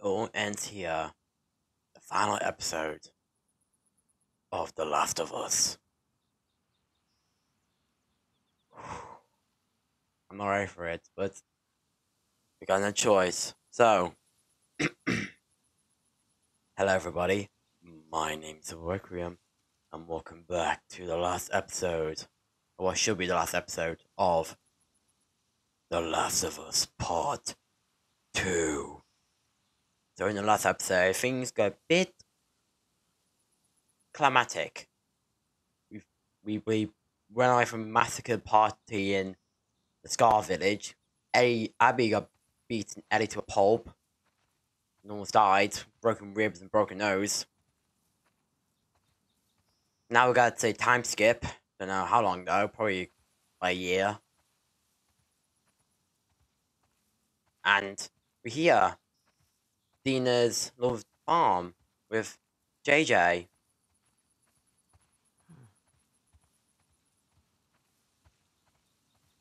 all ends here. The final episode of The Last of Us. I'm not ready for it, but we got no choice. So, hello everybody. My name's Requiem, and welcome back to the last episode, or what should be the last episode of The Last of Us Part 2. So in the last episode, things got a bit climatic. We we we went away from massacre party in the Scar Village. Ellie, Abby got beaten Ellie to a pulp. And almost died, broken ribs and broken nose. Now we got a time skip. Don't know how long though, probably a year. And we're here Dina's Love Farm with JJ.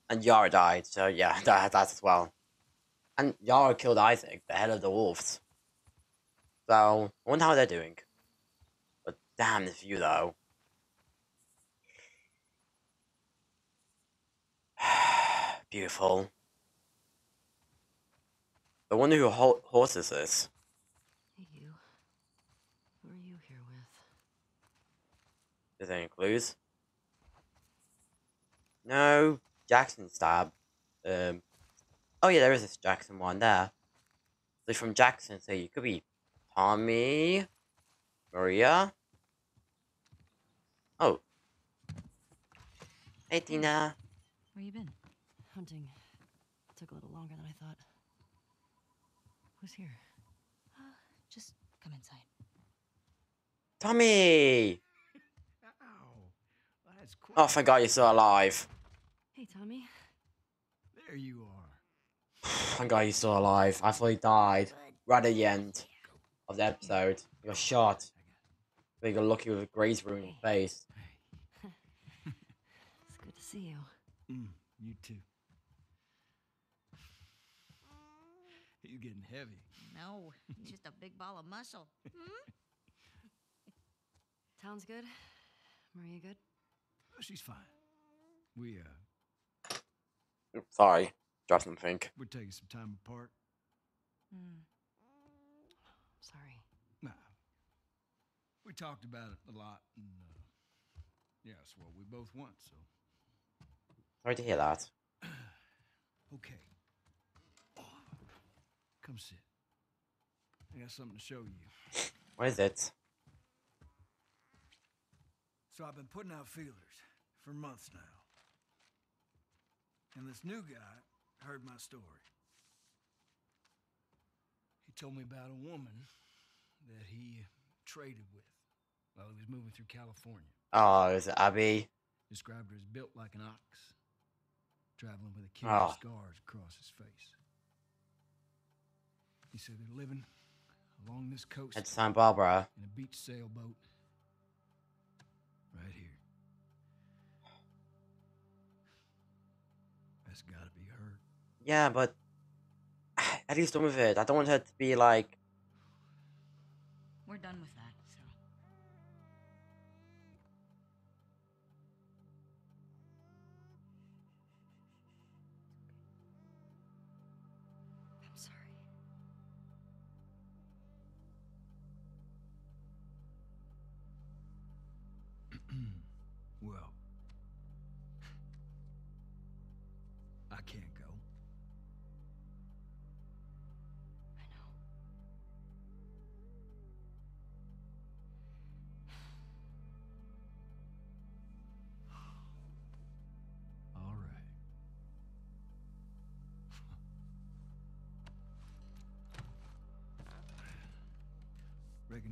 And Yara died, so yeah, that, that as well. And Yara killed Isaac, the head of the wolves. So, I wonder how they're doing. But damn this view though. Beautiful. I wonder who ho- horses is. Hey, you. Who are you here with? Is there any clues? No, Jackson stab. Um. Oh yeah, there is this Jackson one there. So from Jackson, so you could be Tommy, Maria. Oh. Hey Dina. Where you been? Hunting. Took a little longer than I thought. Who's here? Uh, just come inside. Tommy. Ow. That's quite. Oh, thank God you're still alive. Hey, Tommy. There you are. Thank God you're still alive. I thought he died right at the end of the episode. He got shot. But he got lucky with a graze wound in the face. It's good to see you. Mm, you too. He's getting heavy. No, he's just a big ball of muscle. Hmm? Town's good? Maria good? Oh, She's fine. We uh, Oops, Sorry, dropped something. we're taking some time apart. Hmm. Sorry. Nah. We talked about it a lot, and uh, yeah, it's what we both want. So Sorry to hear that. okay. Come sit. I got something to show you. What is it? So I've been putting out feelers for months now. And this new guy heard my story. He told me about a woman that he traded with while he was moving through California. Oh, is it Abby? Described her as built like an ox, traveling with a kid Ah. with scars across his face. He said they're living along this coast At Santa Barbara. in a beach sailboat right here. Yeah, but at least done with it. I don't want her to be like. We're done with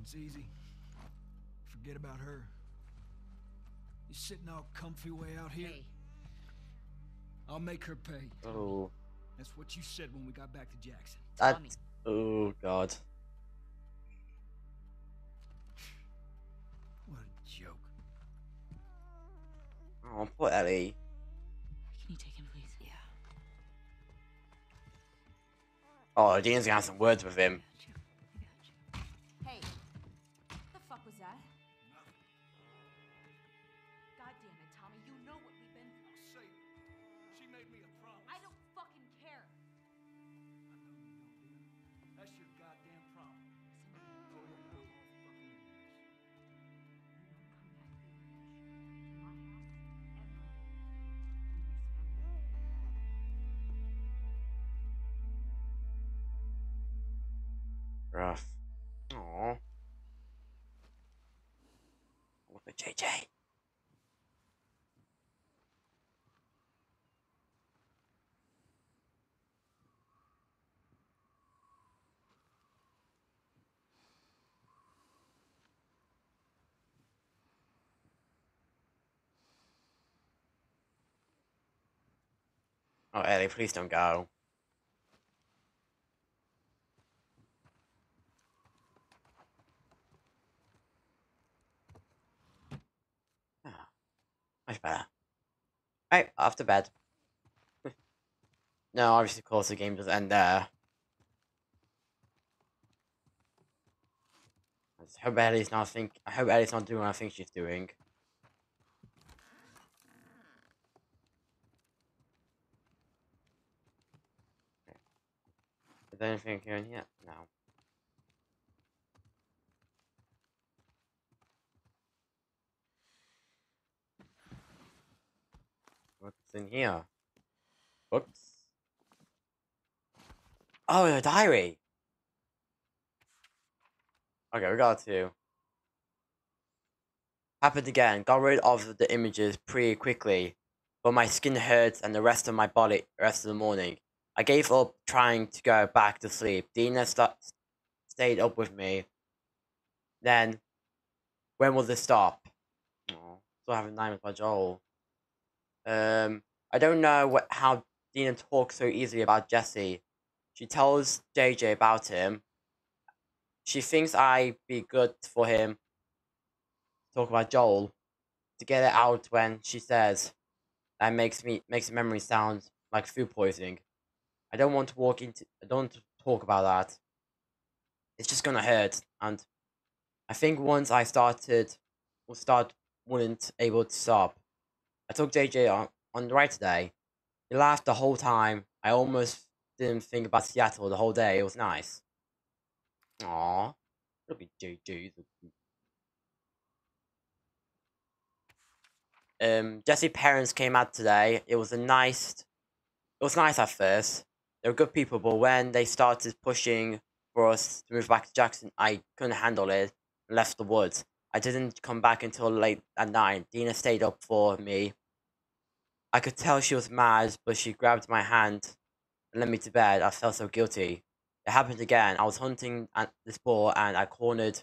it's easy. Forget about her. You sitting all comfy way out here? Hey, I'll make her pay. Oh, That's what you said when we got back to Jackson. that. Oh God. What a joke. Oh, poor Ellie. can you take him, please? Yeah. Oh, Dean's gonna have some words with him. Rough. Aww. Look at JJ. Oh, Ellie, please don't go. Much better. Right, off to bed. no, obviously, of course, the game does end there. I hope Ellie's not think. I hope Ellie's not doing what I think she's doing. Is there anything here in here? No. What's in here? Books? Oh, the diary! Okay, we got to. Happened again. Got rid of the images pretty quickly, but my skin hurts and the rest of my body rest of the morning. I gave up trying to go back to sleep. Dina st- stayed up with me. Then, when will this stop? Still having nightmares by Joel. Um, I don't know what how Dina talks so easily about Jesse. She tells JJ about him. She thinks I'd be good for him. Talk about Joel to get it out when she says that makes me makes memory sound like food poisoning. I don't want to walk into. I don't want to talk about that. It's just gonna hurt, and I think once I started, will start wouldn't able to stop. I took JJ on on the ride today. He laughed the whole time. I almost didn't think about Seattle the whole day. It was nice. Aww, it'll be JJ. Um, Jesse parents came out today. It was a nice. It was nice at first they were good people, but when they started pushing for us to move back to Jackson, I couldn't handle it and left the woods. I didn't come back until late at night. Dina stayed up for me. I could tell she was mad, but she grabbed my hand and led me to bed. I felt so guilty. It happened again. I was hunting at this ball and I cornered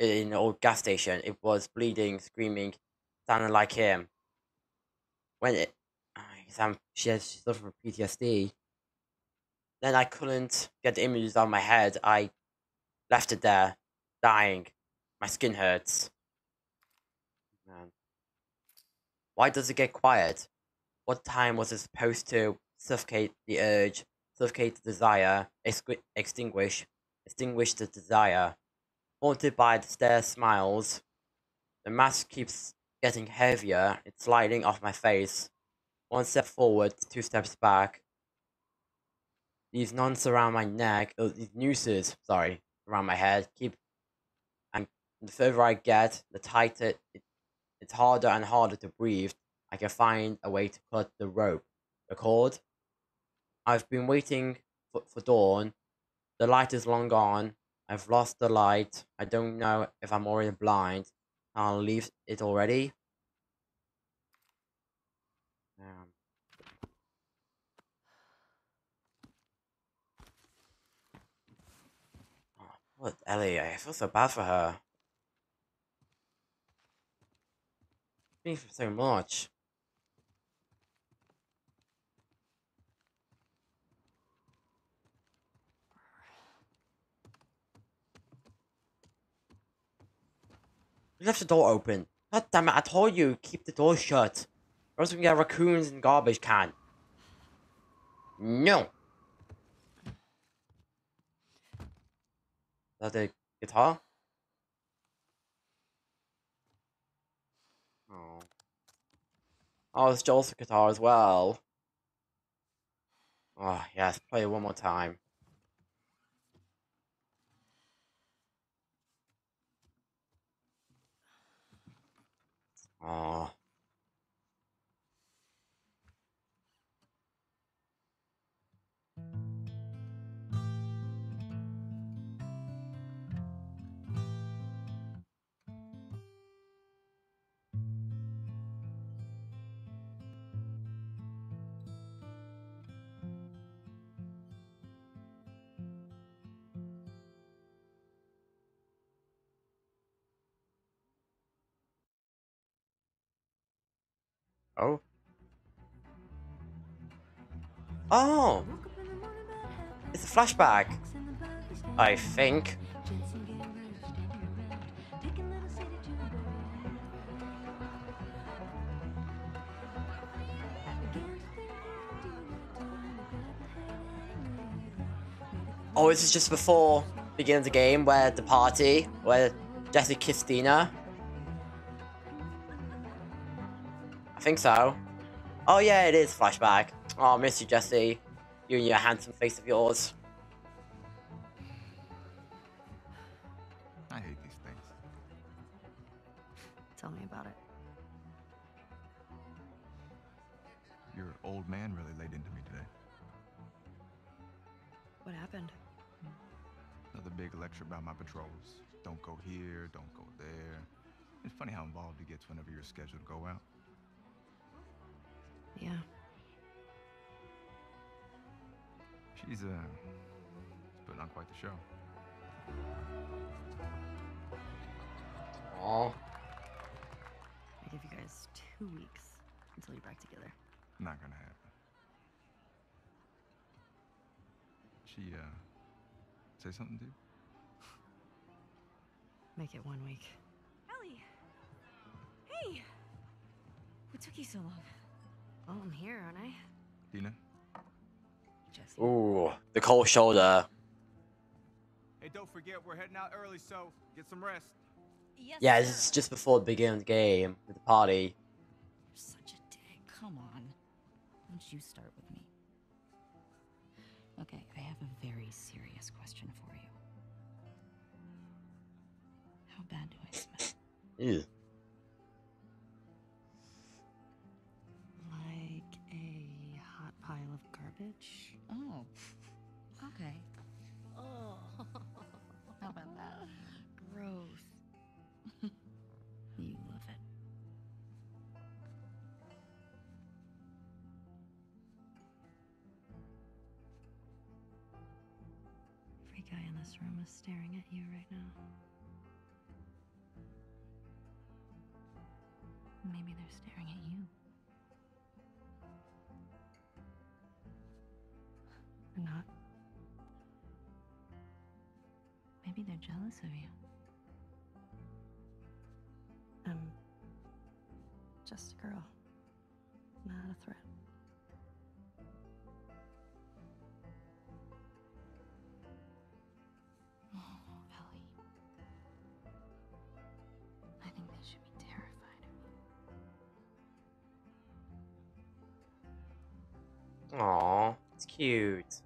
in an old gas station. It was bleeding, screaming, sounding like him. When it, ah, she has she suffered from PTSD. Then I couldn't get the images out of my head. I left it there, dying. My skin hurts. Man. Why does it get quiet? What time was it supposed to suffocate the urge, suffocate the desire, extinguish, extinguish the desire? Haunted by the stare smiles, the mask keeps getting heavier. It's sliding off my face. One step forward, two steps back. These knots around my neck, uh, these nooses, sorry, around my head, keep, the further I get, the tighter it, it's harder and harder to breathe. I can find a way to cut the rope, the cord. I've been waiting for, for dawn. The light is long gone. I've lost the light. I don't know if I'm already blind. I'll leave it already. Um, What, Ellie? I feel so bad for her. Been for so much. You left the door open. God damn it, I told you, keep the door shut. Or else we can get raccoons in garbage can. No. Is that the guitar? Oh, it's Joel's guitar as well. Oh, yes, play it one more time. Oh. Oh. Oh! It's a flashback. I think. Oh, this is just before beginning the game where the party where Jesse kissed Dina. Think so. Oh yeah, it is flashback. Oh, I miss you, Jesse. You and your handsome face of yours. I hate these things. Tell me about it. Your old man really laid into me today. What happened? Another big lecture about my patrols. Don't go here, don't go there. It's funny how involved he gets whenever you're scheduled to go out. Yeah. She's, uh, putting on quite the show. Aw. I give you guys two weeks until you're back together. Not gonna happen. She, uh, say something to you? Make it one week. Ellie! Hey! What took you so long? Well, I'm here, aren't I? Dina? Jesse. Ooh, the cold shoulder. Hey, don't forget, we're heading out early, so get some rest. Yes, Yeah, sir. this is just before the beginning of the game with the party. You're such a dick. Come on. Why don't you start with me? Okay, I have a very serious question for you. How bad do I smell? Ew. Garbage. Oh. Okay. Oh, How about that? gross. You love it. Every guy in this room is staring at you right now. Maybe they're staring at you. Not. Maybe they're jealous of you. I'm just a girl, not a threat. Oh, Ellie. I think they should be terrified of you. Aw, it's cute.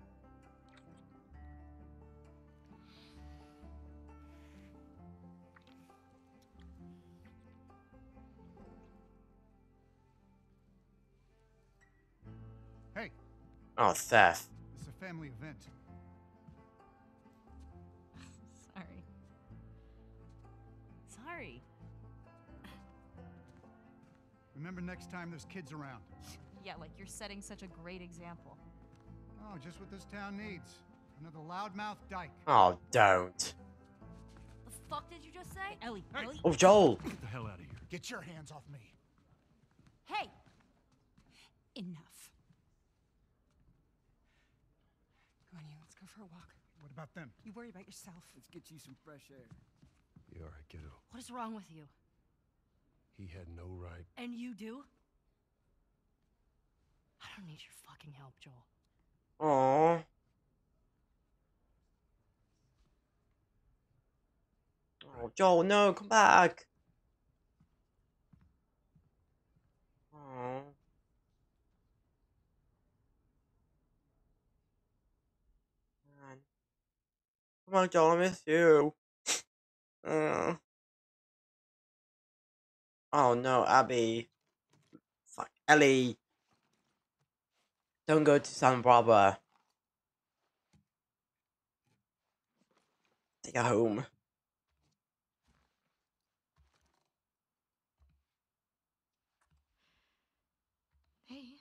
Oh, Seth. it's a family event. Sorry. Sorry. Remember next time there's kids around. Yeah, like you're setting such a great example. Oh, just what this town needs. Another loudmouth dyke. Oh, don't. The fuck did you just say? Ellie, Hey. Ellie. Oh, Joel. Get the hell out of here. Get your hands off me. Hey! Enough. Come on, you. Let's go for a walk. What about them? You worry about yourself. Let's get you some fresh air. You alright, kiddo? What is wrong with you? He had no right. And you do? I don't need your fucking help, Joel. Aw. Oh, Joel, no, come back. Come on, Joel, I miss you. Uh. Oh no, Abby. Fuck. Ellie. Don't go to Santa Barbara. Take her home. Hey.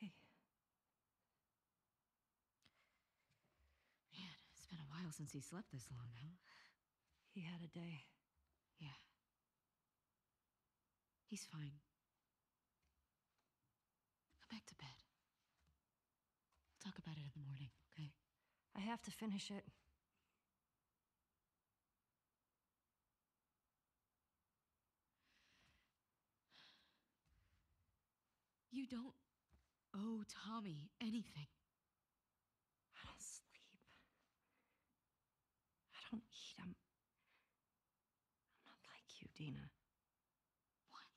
Hey, Man, it's been a while since he slept this long, huh? he had a day. Yeah. He's fine. Go back to bed. We'll talk about it in the morning, okay? I have to finish it. You don't owe Tommy anything. I don't sleep. I don't eat. I'm. I'm not like you, Dina. What?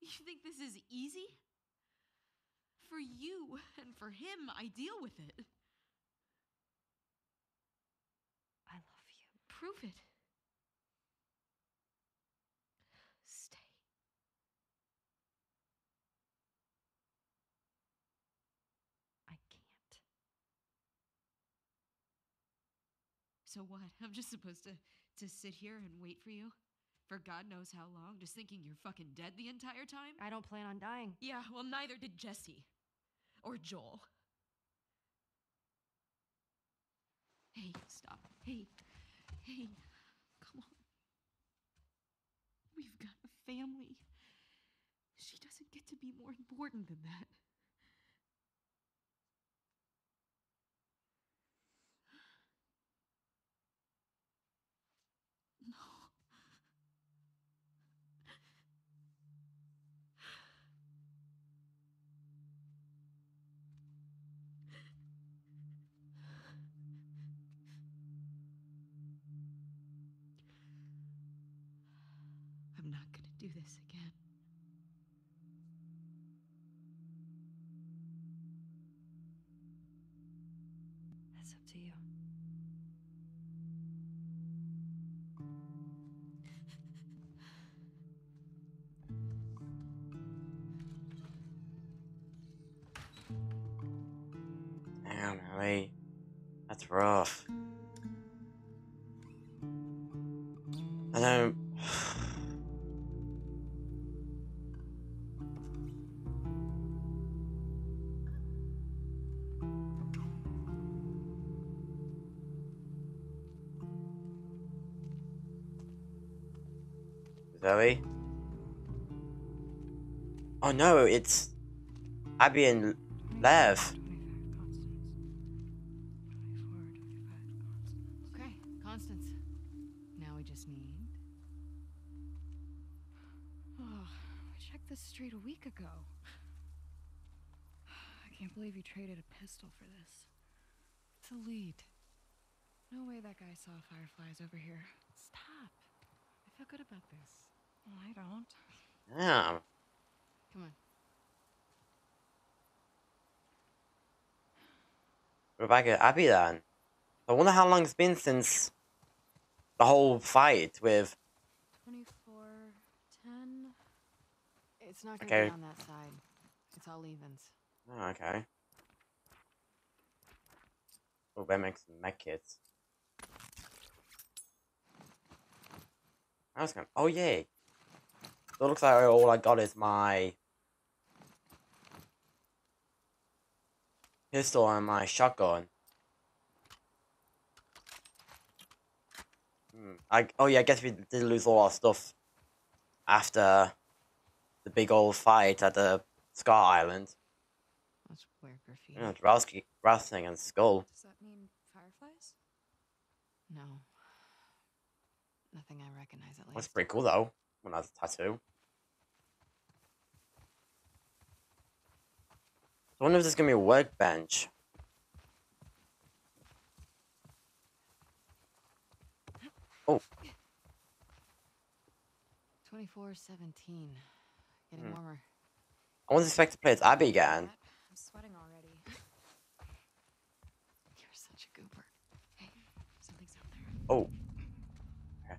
You think this is easy? For you and for him, I deal with it. I love you. Prove it. Stay. I can't. So what? I'm just supposed to to sit here and wait for you? For God knows how long, just thinking you're fucking dead the entire time? I don't plan on dying. Yeah, well neither did Jesse. Or Joel. Hey, stop. Hey. Hey. Come on. We've got a family. She doesn't get to be more important than that. Damn, Ellie. That's rough. I don't. Zoe? Oh no, it's Abby and Lev. Rebecca, Abby then. I wonder how long it's been since the whole fight with. 24, 10. It's not gonna Okay. be on that side. It's all evens. Oh, okay. Oh, that makes mech kits. I was going. Oh yeah. So it looks like all I got is my pistol and my shotgun. Hmm. I oh yeah, I guess we did lose all our stuff after the big old fight at the Scar Island. That's weird graffiti. Yeah, Drowsky, Rousing and Skull. Does that mean fireflies? No. Nothing I recognize at least. That's pretty cool though. When that's a tattoo. I wonder if there's gonna be a workbench. Oh. 24, 17. Getting Hmm. warmer. I wasn't expecting to play as Abby again. I'm sweating already. You're such a goober. Hey, something's out there. Oh. Okay.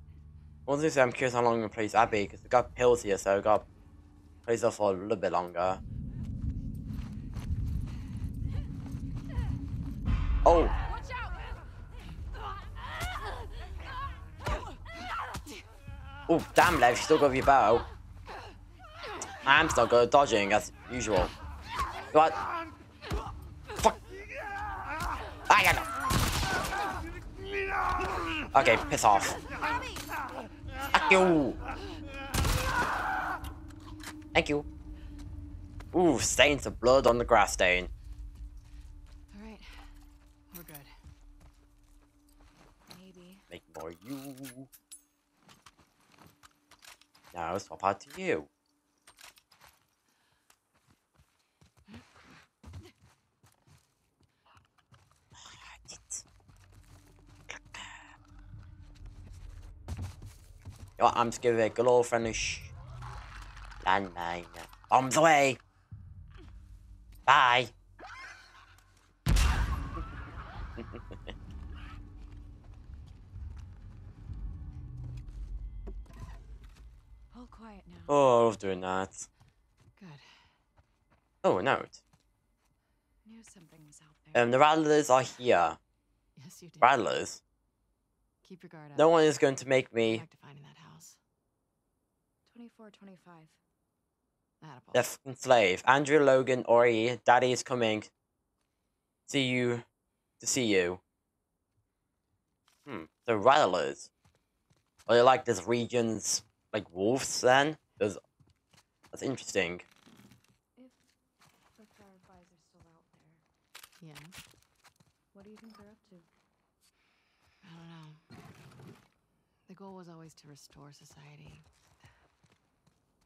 Gonna say I'm curious how long I'm gonna play as Abby because I got pills here, so I got plays off for a little bit longer. Oh, oh, damn, Lev, you still got your bow. I'm still good at dodging as usual. What? Fuck. Ah, I got Okay, piss off. Fuck you. Thank you. Ooh, stains of blood on the grass stain. All right. We're good. More you. Now swap out to you. You know what, I'm just giving it a good old friendly. Landmine. Bombs away. Bye. Oh, I love doing that. Good. Oh, a note. Knew something was out there. Um, the rattlers are here. Yes, you did. Rattlers. Keep your guard up. No one is going to make me Back to finding that house. 24, 25. Attaboy. the fucking slave. Andrew, Logan, Ori, Daddy is coming. See you. To see you. Hmm. The rattlers. Are they like this region's like wolves then? There's, that's interesting. If the fireflies are still out there, Yeah. what do you think they're up to? I don't know. The goal was always to restore society.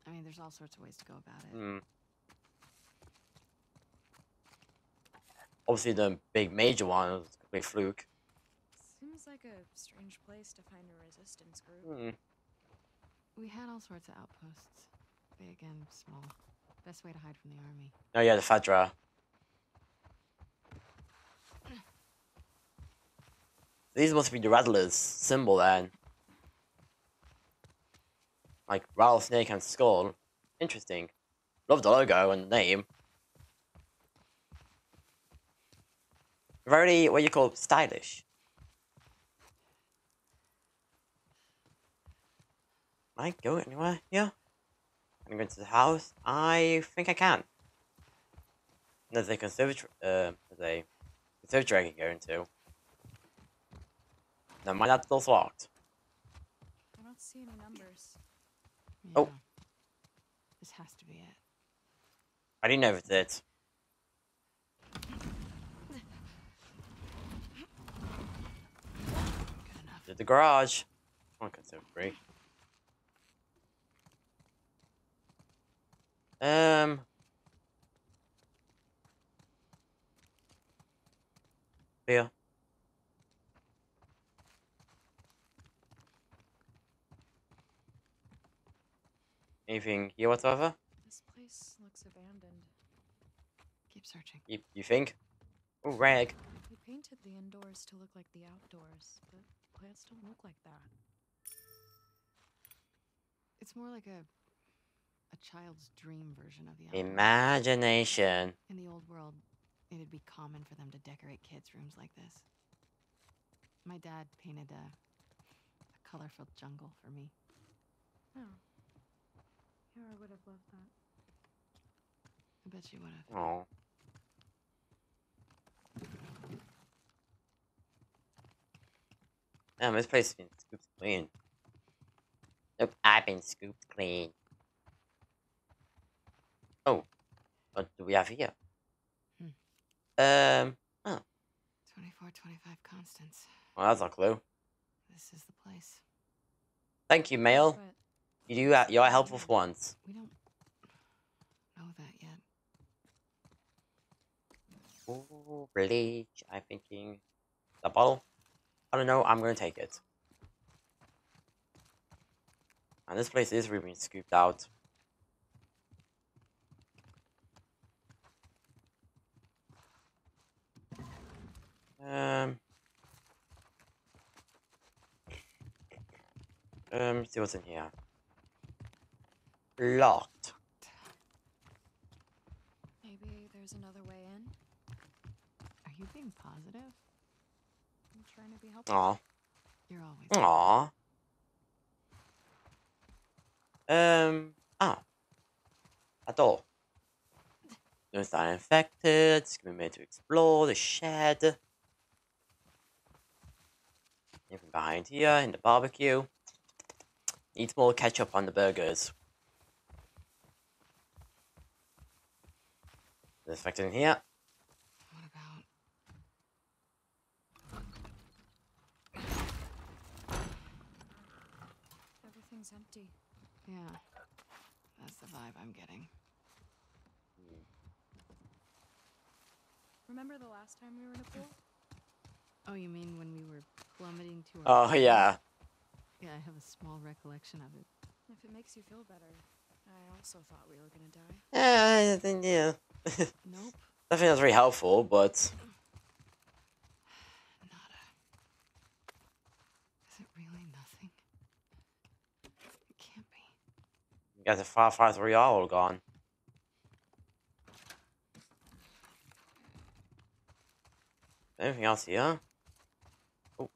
I mean, there's all sorts of ways to go about it. Hmm. Obviously, the big major one was a big fluke. Seems like a strange place to find a resistance group. Hmm. We had all sorts of outposts, big and small. Best way to hide from the army. Oh yeah, the FEDRA. These must be the Rattlers' symbol then. Like rattlesnake and skull. Interesting. Love the logo and the name. Very, what you call stylish. I go anywhere here? Can I go into the house? I think I can. There's a conservatory, uh, there's a conservatory I can go into. Never mind, that door's locked. I don't see any numbers. Oh. This has to be it. I didn't know if it's it. Good enough. To the garage. Come on, conservatory. Um. Here. Anything here whatsoever? This place looks abandoned. Keep searching. You, you think? Oh, rag. We painted the indoors to look like the outdoors, but plants don't look like that. It's more like a a child's dream version of the outdoors. Imagination. In the old world, it'd be common for them to decorate kids' rooms like this. My dad painted a, a colorful jungle for me. Oh. Yeah, I would have loved that. I bet you would have. Oh. Damn, this place has been scooped clean. Nope, I've been scooped clean. Oh, what do we have here? Hmm. Um, 24, 25 Constance. well, that's a clue. This is the place. Thank you, Mail. You do, uh, you're helpful for once. We don't know that yet. Ooh, bleach. I'm thinking the bottle. I don't know. I'm gonna take it. And this place is really being scooped out. Um. Um, see what's in here. Locked. Maybe there's another way in. Are you being positive? I'm trying to be helpful. Aw. You're always. Aw. Um. Ah. A door. No sign infected. It's gonna be made to explore the shed. Anything behind here in the barbecue. Needs more ketchup on the burgers. There's infected in here. Everything's empty. Yeah. That's the vibe I'm getting. Remember the last time we were in a pool? Oh, you mean when we were plummeting to Oh yeah. Yeah, I have a small recollection of it. If it makes you feel better. I also thought we were gonna die. Yeah, I think yeah. Nope. I think that's very helpful, but Nada. Is it really nothing? It can't be. you guys are far, far three all gone. Anything else here? Oh.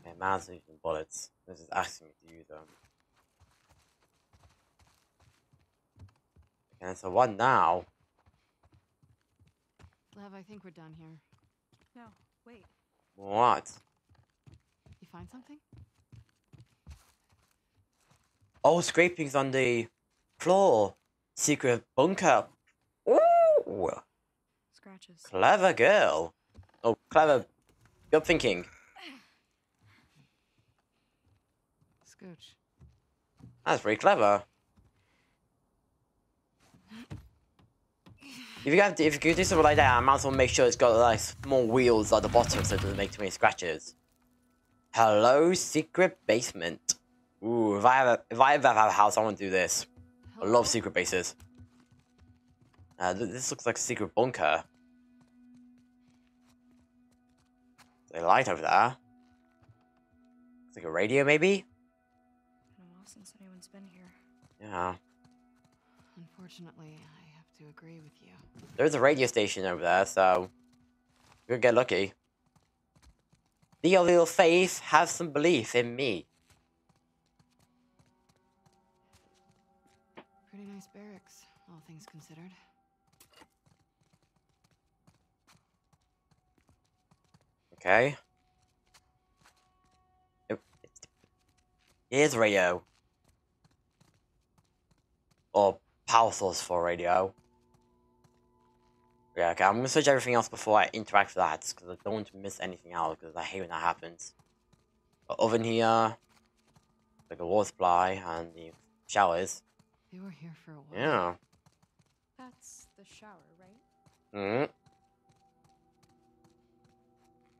Okay, man's using bullets. This is asking me to use them. Okay, so what now? Lev, I think we're done here. No, wait. What? You find something? Oh, scrapings on the floor. Secret bunker. Ooh, Scratches. clever girl. Oh, clever. Good thinking. Scooch. That's very clever. If you have, if you could do something like that, I might as well make sure it's got like small wheels at the bottom so it doesn't make too many scratches. Hello, secret basement. Ooh, if I have a, if I ever have a house, I want to do this. I love secret bases. Uh, th- this looks like a secret bunker. There's a light over there. Looks like a radio, maybe? Yeah. Unfortunately, I have to agree with you. There's a radio station over there, so you'll get lucky. Be a little faith, have some belief in me. Pretty nice barracks, all things considered. Okay. Here's radio. Or power source for radio. Yeah, okay, I'm gonna switch everything else before I interact with that, because I don't want to miss anything out, because I hate when that happens. Got oven here, like a water supply, and the showers. They were here for a while. Yeah. That's the shower, right? Mm.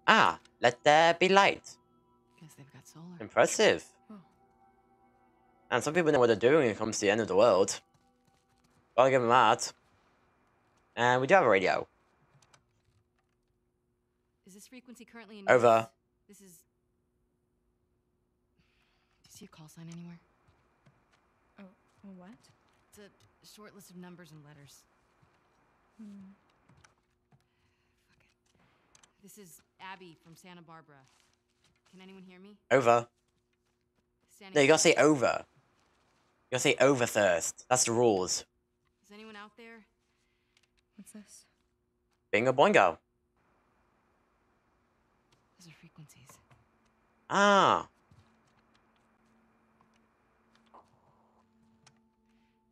Ah, let there be light. Guess they've got solar. Impressive. And some people know what they're doing when it comes to the end of the world. Gotta give them that. And we do have a radio. Is this frequency currently in Over. This is. Do you see a call sign anywhere? Oh, what? It's a short list of numbers and letters. Hmm. Fuck it. This is Abby from Santa Barbara. Can anyone hear me? Over. Standing No, you gotta say over. You gotta say over first. That's the rules. Is anyone out there? What's this? Bingo boingo. Those are frequencies. Ah.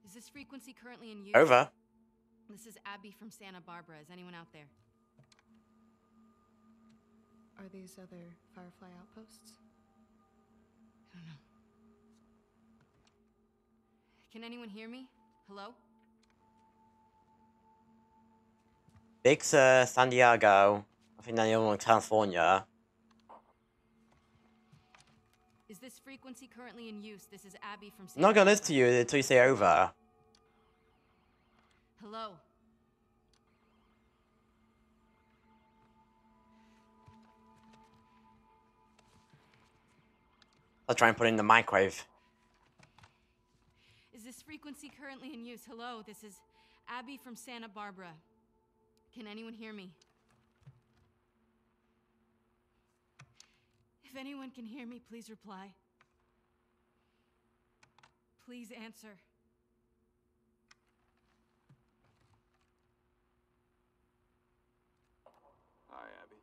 Is this frequency currently in use? Over. This is Abby from Santa Barbara. Is anyone out there? Are these other Firefly outposts? I don't know. Can anyone hear me? Hello? Big Sur, San Diego. I think they're in California. Is this frequency currently in use? This is Abby from. I'm not gonna listen to you until you say over. Hello. I'll try and put in the microwave. Is this frequency currently in use? Hello, this is Abby from Santa Barbara. Can anyone hear me? If anyone can hear me, please reply. Please answer. Hi, Abby.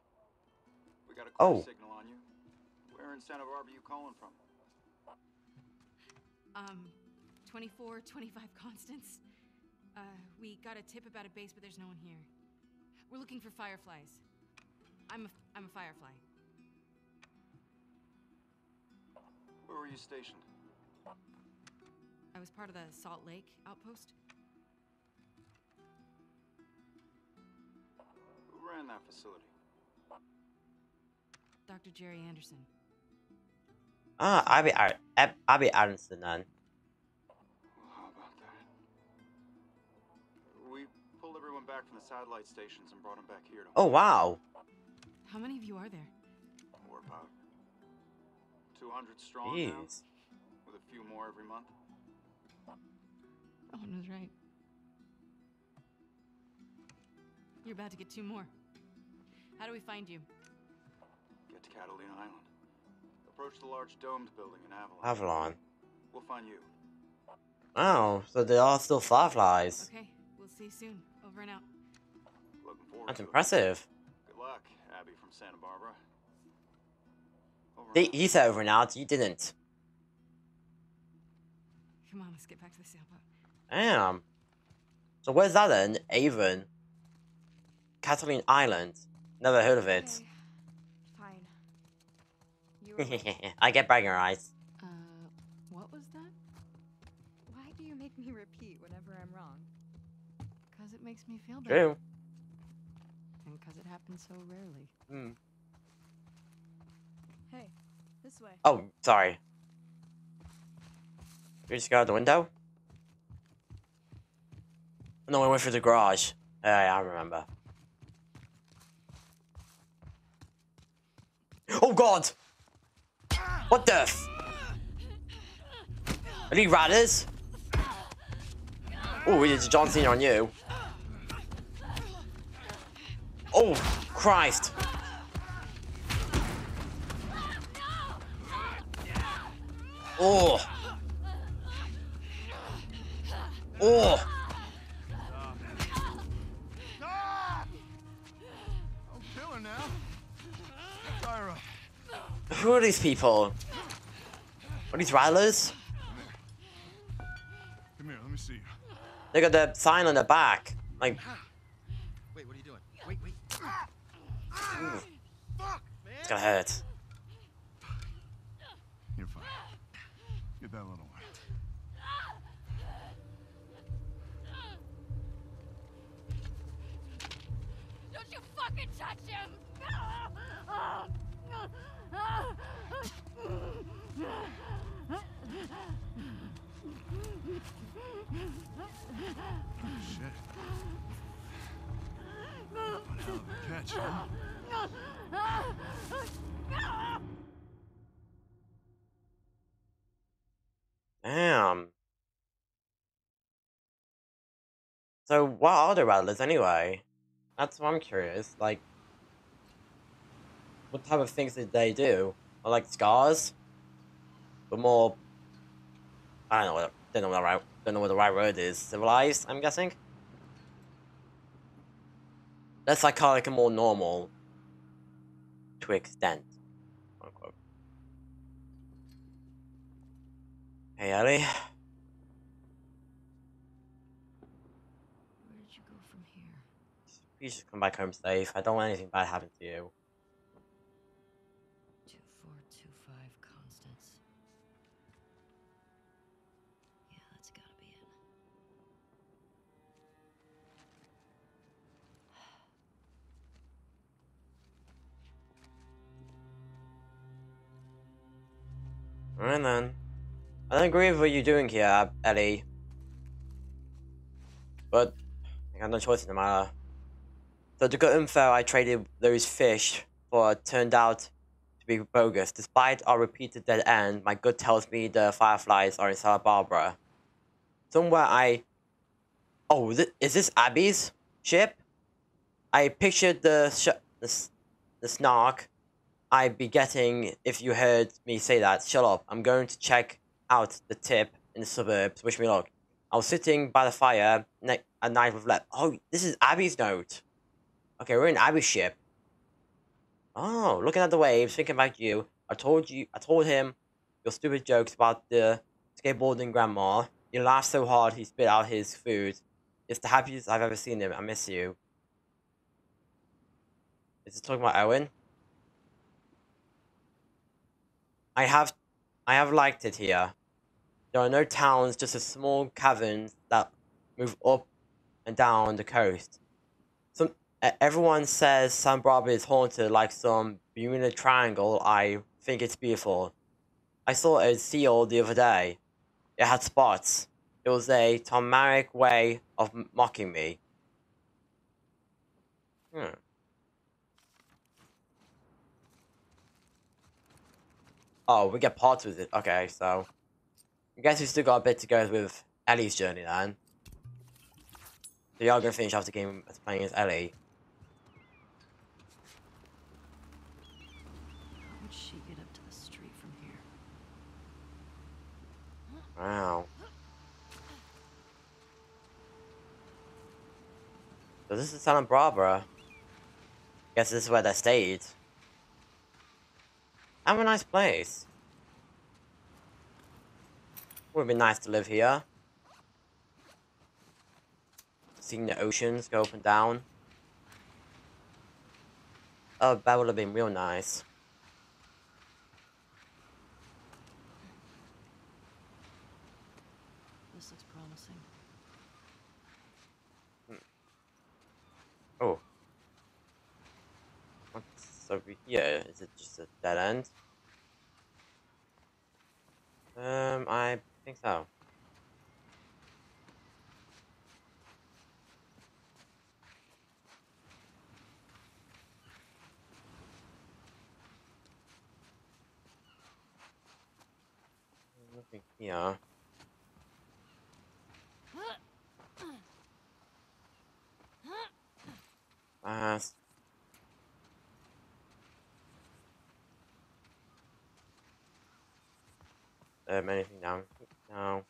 We got a clear Oh. signal on you. Where in Santa Barbara are you calling from? Um, 24, 25 Constance. Uh, we got a tip about a base, but there's no one here. We're looking for fireflies. I'm a, I'm a firefly. Where were you stationed? I was part of the Salt Lake outpost. Who ran that facility? Dr. Jerry Anderson. Ah, Abby, Ar- Ab- Abby Anderson then. Back from the satellite stations and brought them back here to Oh, wow. How many of you are there? We're about 200 strong now, with a few more every month. Owen was right. You're about to get two more. How do we find you? Get to Catalina Island. Approach the large domed building in Avalon. Avalon. We'll find you. Oh, so they are still fireflies. Okay, we'll see you soon. Over and out. Looking forward That's to it. impressive. Good luck, Abby from Santa Barbara. Over They, and he said over and out, you didn't. Come on, let's get back to the sailboat. Damn. So where's that then? Avon. Catalina Island. Never heard of it. Okay. Fine. You were right. I get bragging rights. Makes me feel better. True. And because it happens so rarely. Hmm. Hey, this way. Oh, sorry. We just go out the window? No, I went through the garage. Yeah, I remember. Oh god! What the f- Are these rattlers? Oh, it's John Cena on you. Oh, Christ. Oh. Oh. I'm killing now. Tyra. Who are these people? Are these rattlers? Come here, let me see. They got the sign on the back. Like, Wait, what are you doing? Wait, wait. It's gonna hurt. You're fine. Get that little one. Don't you fucking touch him! Shit. One hell of a catch, huh? Damn. So, what are the rattlers anyway? That's what I'm curious. Like, what type of things did they do? Are like scars? But more. I don't know what. Don't know what the right. Don't know what the right word is. Civilized, I'm guessing. Less psychotic and more normal. To extent. Unquote. Hey, Ellie. Where did you go from here? You should come back home safe. I don't want anything bad happen to you. Alright then. I don't agree with what you're doing here, Ellie. But I got no choice in the matter. So to get info, I traded those fish for turned out to be bogus. Despite our repeated dead end, my gut tells me the Fireflies are in Santa Barbara. Somewhere I... Oh, is this Abby's ship? I pictured the, the, the snark I'd be getting if you heard me say that. Shut up. I'm going to check out the tip in the suburbs. Wish me luck. I was sitting by the fire ne- at night with left. Oh, this is Abby's note. Okay, we're in Abby's ship. Oh, looking at the waves, thinking about you. I told you, I told him your stupid jokes about the skateboarding grandma. He laughed so hard he spit out his food. It's the happiest I've ever seen him. I miss you. Is it talking about Owen? I have, I have liked it here. There are no towns, just a small caverns that move up and down the coast. Some everyone says San Barbara is haunted like some Bermuda Triangle. I think it's beautiful. I saw a seal the other day. It had spots. It was a Tomaric way of mocking me. Hmm. Oh, we get parts with it. Okay, so I guess we still got a bit to go with Ellie's journey then. So you are gonna finish off the game as playing as Ellie. How would she get up to the street from here? Wow. So this is Santa Barbara. Guess this is where they stayed. Have a nice place. Would be nice to live here. Seeing the oceans go up and down. Oh, that would have been real nice. This looks promising. Hmm. Oh. What's over here? Is it just a dead end? Um, I think so. Nothing here. Fast. Um, anything down? No.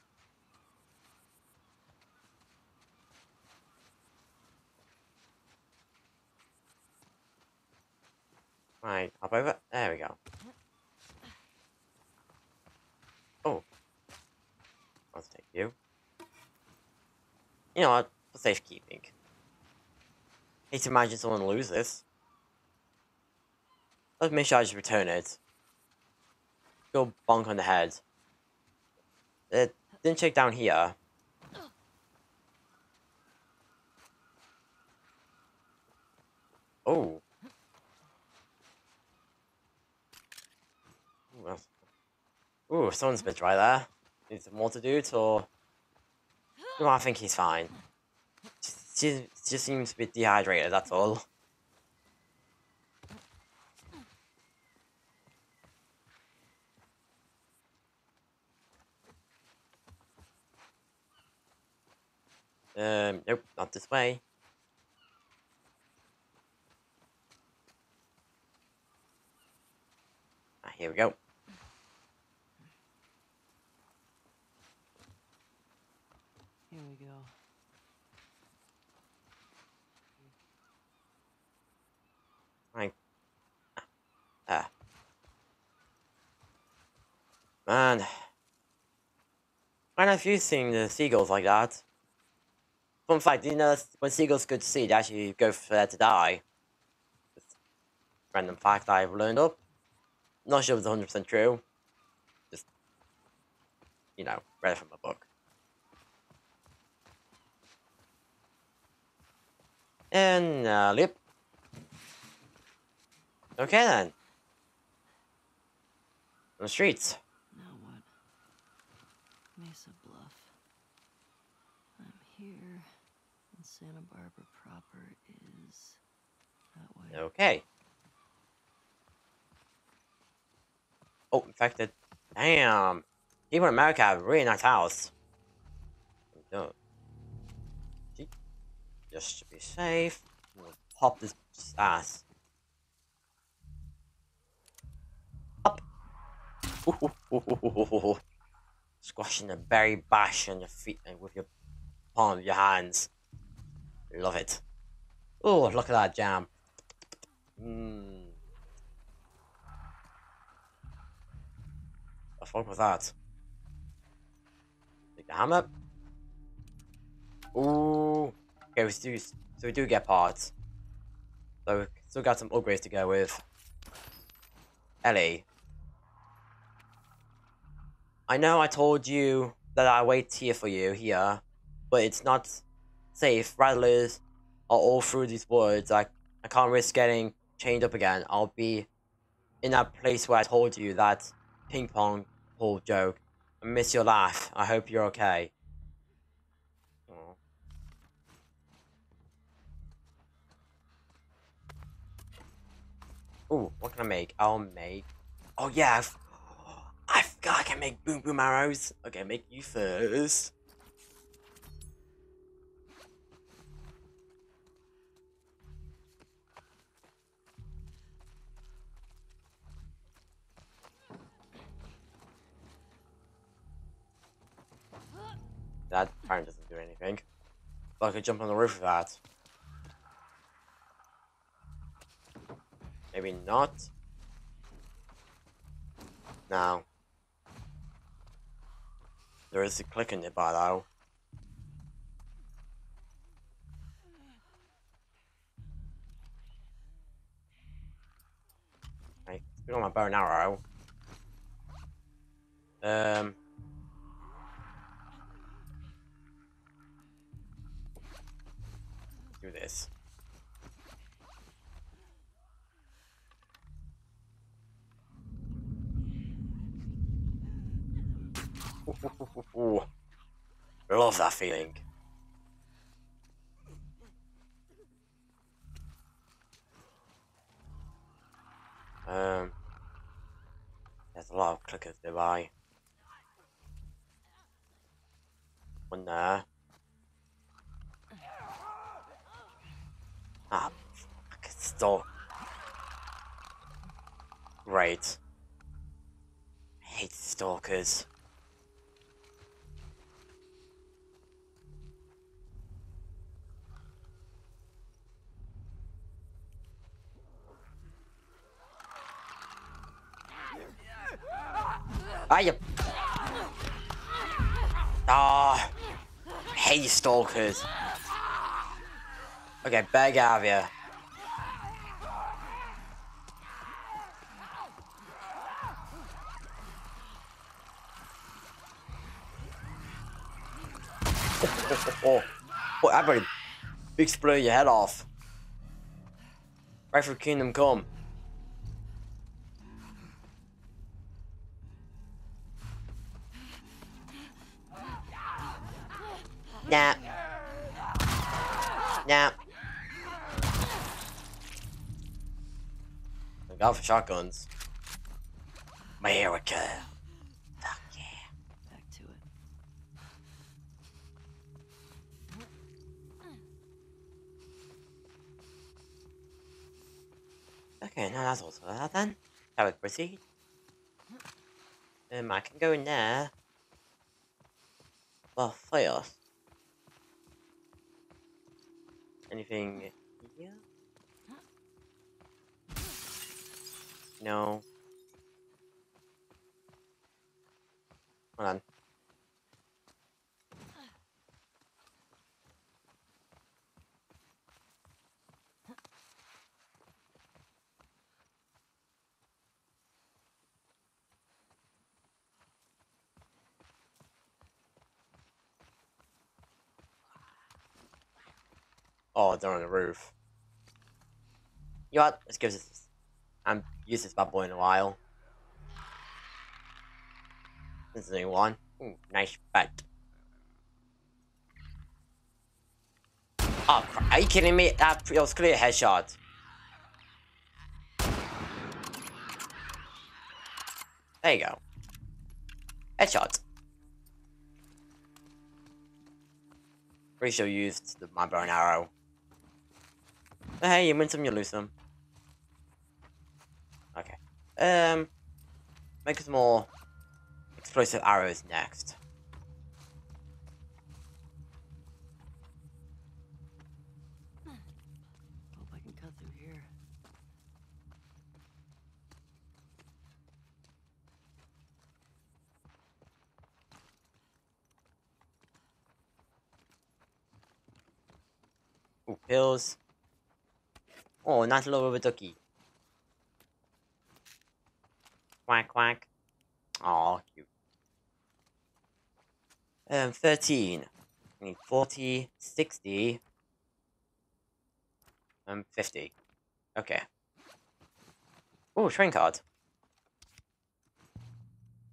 Right, hop over. There we go. Oh. Let's take you. You know what? For safekeeping. Hate to imagine someone lose this. Let's make sure I just return it. Go bonk on the head. Uh, it didn't check down here. Oh. Ooh, someone's a bit dry there. Needs some water, dude, or... No, I think he's fine. Just, just, just seems a bit dehydrated, that's all. Um, nope, not this way. Ah, here we go. Here we go. Right. Ah. Man. Why not you seeing the seagulls like that? Fun fact, you know when seagulls go to sea, they actually go for there to die? Just random fact I've learned up. Not sure if it's 100% true. Just, you know, read it from a book. And, uh, lip. Okay then. On the streets. Now what? Mesa Bluff. I'm here, and Santa Barbara proper is that way. Okay. Oh, infected. Damn. People in America have a really nice house. No. Just to be safe, we'll pop this ass. Up. Squashing the berry bash on your feet and with your palm of your hands. Love it. Oh, look at that jam. Mmm. The fuck was that? Take the hammer. Ooh. Okay, we do, so we do get parts. So we still got some upgrades to go with. Ellie. I know I told you that I wait here for you here, but it's not safe. Rattlers are all through these woods. I, I can't risk getting chained up again. I'll be in that place where I told you that ping pong ball joke. I miss your laugh. I hope you're okay. Aw. Ooh, what can I make? I'll make. Oh yeah. I forgot I can make boom boom arrows. Okay, make you first. That apparently doesn't do anything. But I could jump on the roof of that. Maybe not. Now. There is a click in the bar though. Put on my bow and arrow. Um. Do this. Love that feeling. Um, there's a lot of clickers nearby. One there. Ah, it's still. Great. I hate stalkers. Ah, you. Ah, hate stalkers. Okay, beg out of you. Oh, oh, I'm. Big split your head off. Right for Kingdom Come. Nah. Nah. I got for shotguns. America. Fuck yeah. Back to it. Okay, now that's also that then. Shall we proceed? Um, I can go in there. Well, first. Anything here? No. Hold on. Oh, they're on the roof. You know what? Let's give this. I'm used this boy in a while. This is a new one. Ooh, nice bet. Oh, cr- are you kidding me? That was clear headshot. There you go. Headshot. Pretty sure used the, my bow and arrow. But hey, you win some, you lose some. Um, make some more explosive arrows next. Hope I can cut through here. Ooh, pills. Oh, nice little rubber ducky. Quack, quack. Aw, cute. Um, 13. I need 40, 60, and 50. Okay. Oh, train card.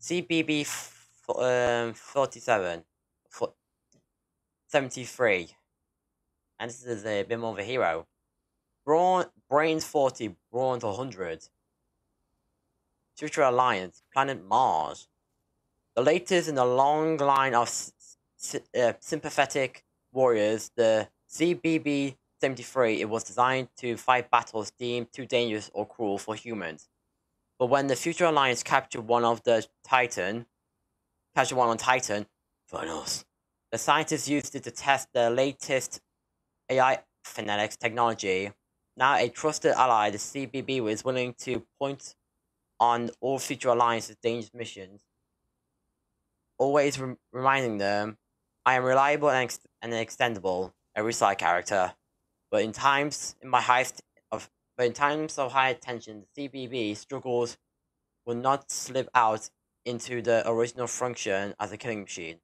CBB f um, 47. Fo 73. And this is a bit more of a hero. Brawn, Brains 40, Brawn 100. Future Alliance, Planet Mars. The latest in a long line of uh, sympathetic warriors, the CBB 73, it was designed to fight battles deemed too dangerous or cruel for humans. But when the Future Alliance captured one of the Titan, captured one on Titan, Thanos, the scientists used it to test the latest AI phonetics technology. Now a trusted ally, the CBB was willing to point on all future alliances' dangerous missions, always rem- reminding them, "I am reliable and, ex- and extendable." Every side character, but in times in my highest of but in times of high tension, the CBB struggles will not slip out into the original function as a killing machine.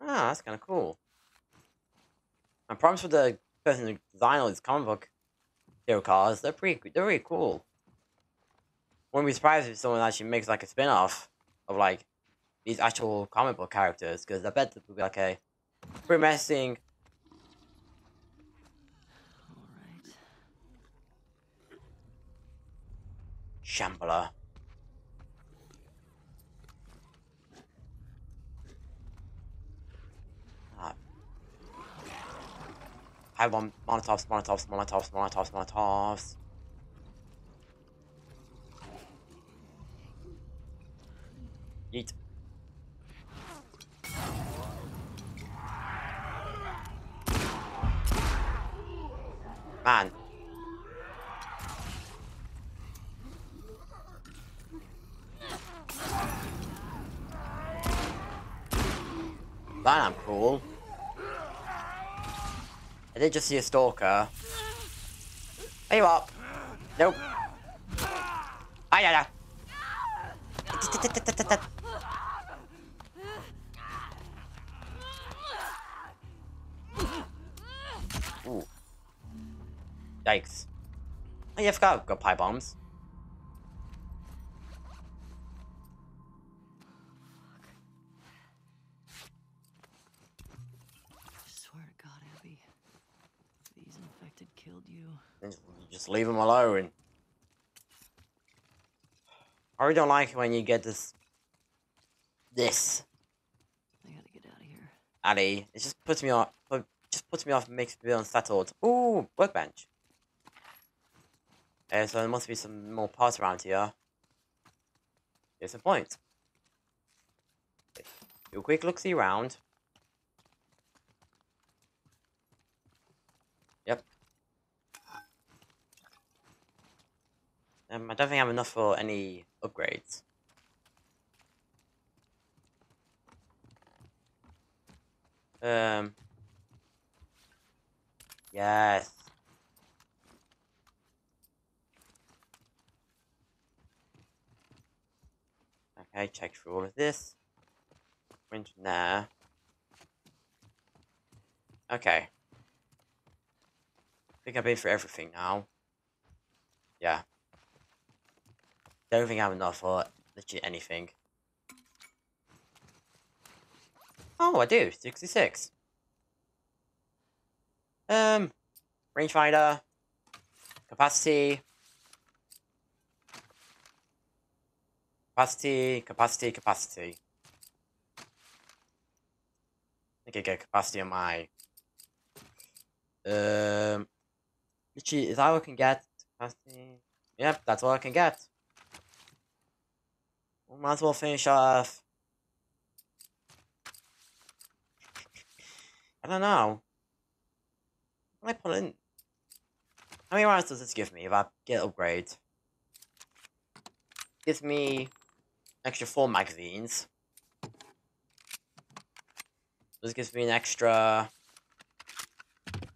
Ah, that's kind of cool. And props for the person who designed all these comic book hero cards. They're pretty. They're really cool. Wouldn't be surprised if someone actually makes like a spin-off of like these actual comic book characters, because I bet it would be like a pretty messing. Alright. Shambhala. Ah. I one Molotovs, Molotovs, Molotovs, Molotovs, Molotovs. Yeet. Man. That I'm cool. I did just see a stalker. There you are. Nope. Ah, yeah, yeah. Yikes. Oh yeah, I forgot I've got pie bombs. I swear to God, Abby. These infected killed you. Just- leave them alone. I really don't like when you get this. This. I gotta get out of here. Ali. It just puts me off. Just puts me off and makes me feel unsettled. Ooh, workbench. So there must be some more parts around here. Here's a point. Do a quick look see around. Yep. Um, I don't think I have enough for any upgrades. Um. Yes. Okay, check through all of this. Went in there. Okay. I think I've been through everything now. Yeah. Don't think I have enough for literally anything. Oh, I do. 66. Um, rangefinder, capacity. Capacity, capacity, capacity. I think I get capacity on my. Um. Literally, is that all I can get? Capacity. Yep, that's all I can get. We might as well finish off. I don't know. I put in? How many rounds does this give me if I get upgrade? Gives me extra four magazines. This gives me an extra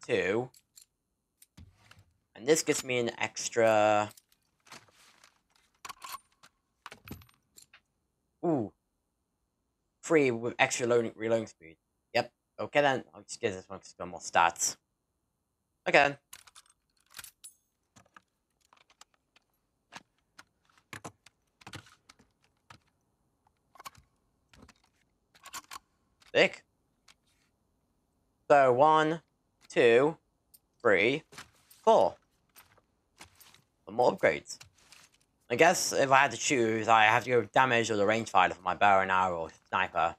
two. And this gives me an extra... Ooh. Three with extra loading, reloading speed. Yep. Okay then. I'll just get this one because it's got more stats. Okay then. Sick. So one, two, three, four. Some more upgrades. I guess if I had to choose, I have to go damage or the rangefinder for my bow and arrow or sniper.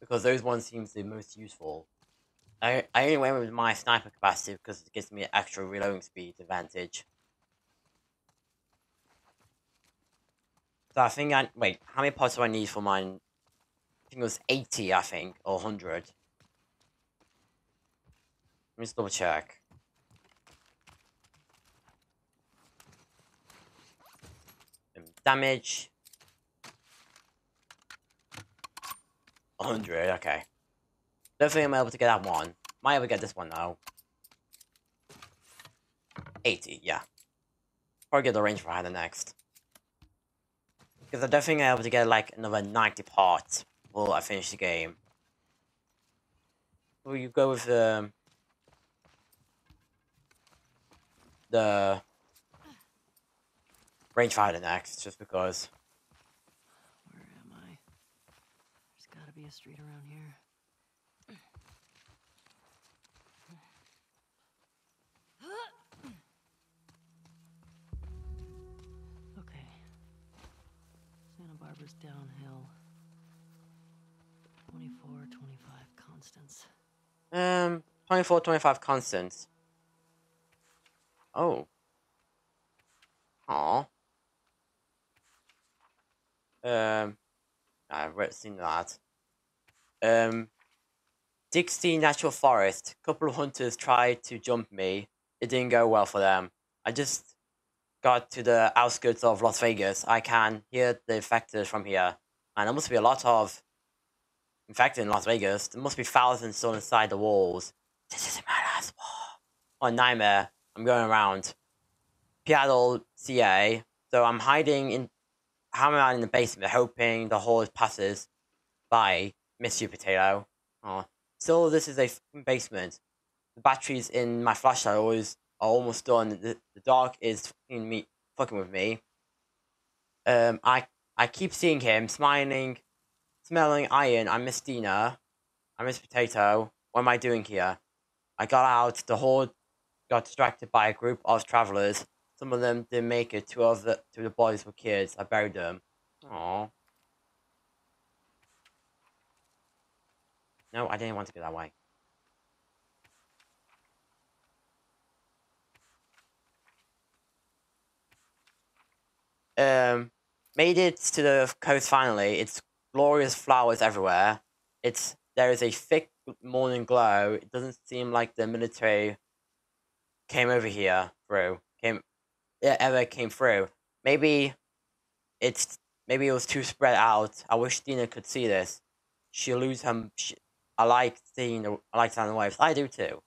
Because those ones seem the most useful. I, I only went with my sniper capacity because it gives me an extra reloading speed advantage. So I think I... Wait, how many pots do I need for mine? I think it was 80, I think, or 100. Let me just double check. Damage. 100, okay. Don't think I'm able to get that one. Might able to get this one though. 80, yeah. Probably get the range for the next. Because I don't think I'm able to get like another 90 parts I finish the game. Will you go with the... the rangefinder next, just because. Where am I? There's gotta be a street around here. Okay. Santa Barbara's downhill. 24, 25 Constance. Um, 24, 25 Constance. Oh. Aw. Um, I've seen that. Um, Dixie National Forest. Couple of hunters tried to jump me. It didn't go well for them. I just got to the outskirts of Las Vegas. I can hear the infected from here. And there must be a lot of infected in Las Vegas. There must be thousands still inside the walls. This is my last war. On Nightmare, I'm going around Seattle, CA. So I'm hiding in. Am I in the basement, hoping the horde passes by? Miss you, potato. Oh, still, this is a basement. The batteries in my flashlight always are almost done. The, the dark is me, fucking with me. Um, I I keep seeing him smiling, smelling iron. I miss Dina. I miss potato. What am I doing here? I got out. The horde got distracted by a group of travelers. Some of them didn't make it. Two of the two of the bodies were kids. I buried them. Aww. No, I didn't want to go that way. Um, made it to the coast finally. It's glorious flowers everywhere. It's there is a thick morning glow. It doesn't seem like the military came over here through came yeah, ever came through. Maybe it's maybe it was too spread out. I wish Dina could see this. She'll lose her. She, I like seeing the I like sound the waves. I do too.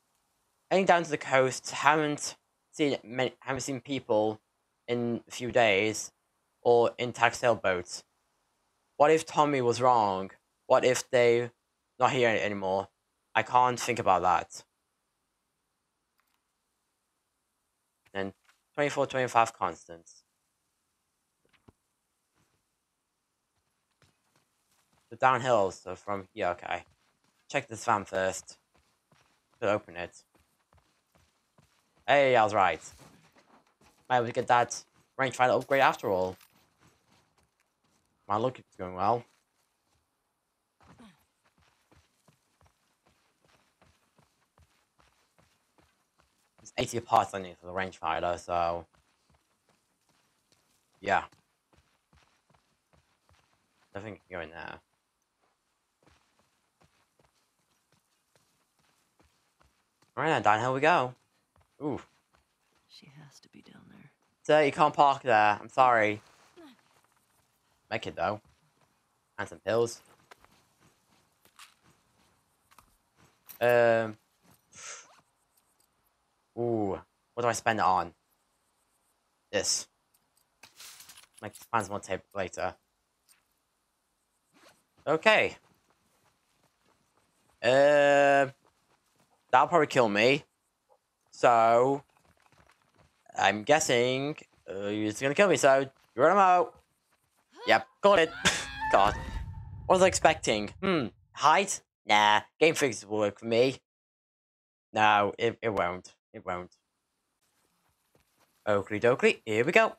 Heading down to the coast, haven't seen many, haven't seen people in a few days, or in tax sailboats. What if Tommy was wrong? What if they not here anymore? I can't think about that. And 24, 25 Constance. The downhill, so from here, okay. Check this van first. Could open it. Hey, I was right. Might to get that rangefinder upgrade after all. My luck is going well. There's 80 parts on it for the rangefinder, so yeah. I think I can go in there. Alright then, down here we go. Ooh. She has to be down there. Sir, you can't park there. I'm sorry. Make it though. And some pills. Um. Ooh. What do I spend it on? This. Make some more tape later. Okay. Um. that'll probably kill me. So. I'm guessing uh, he's gonna kill me, so you're him out. Yep, got it. God. What was I expecting? Hmm, height? Nah, game physics will work for me. No, it, it won't. It won't. Oakley dokley, here we go.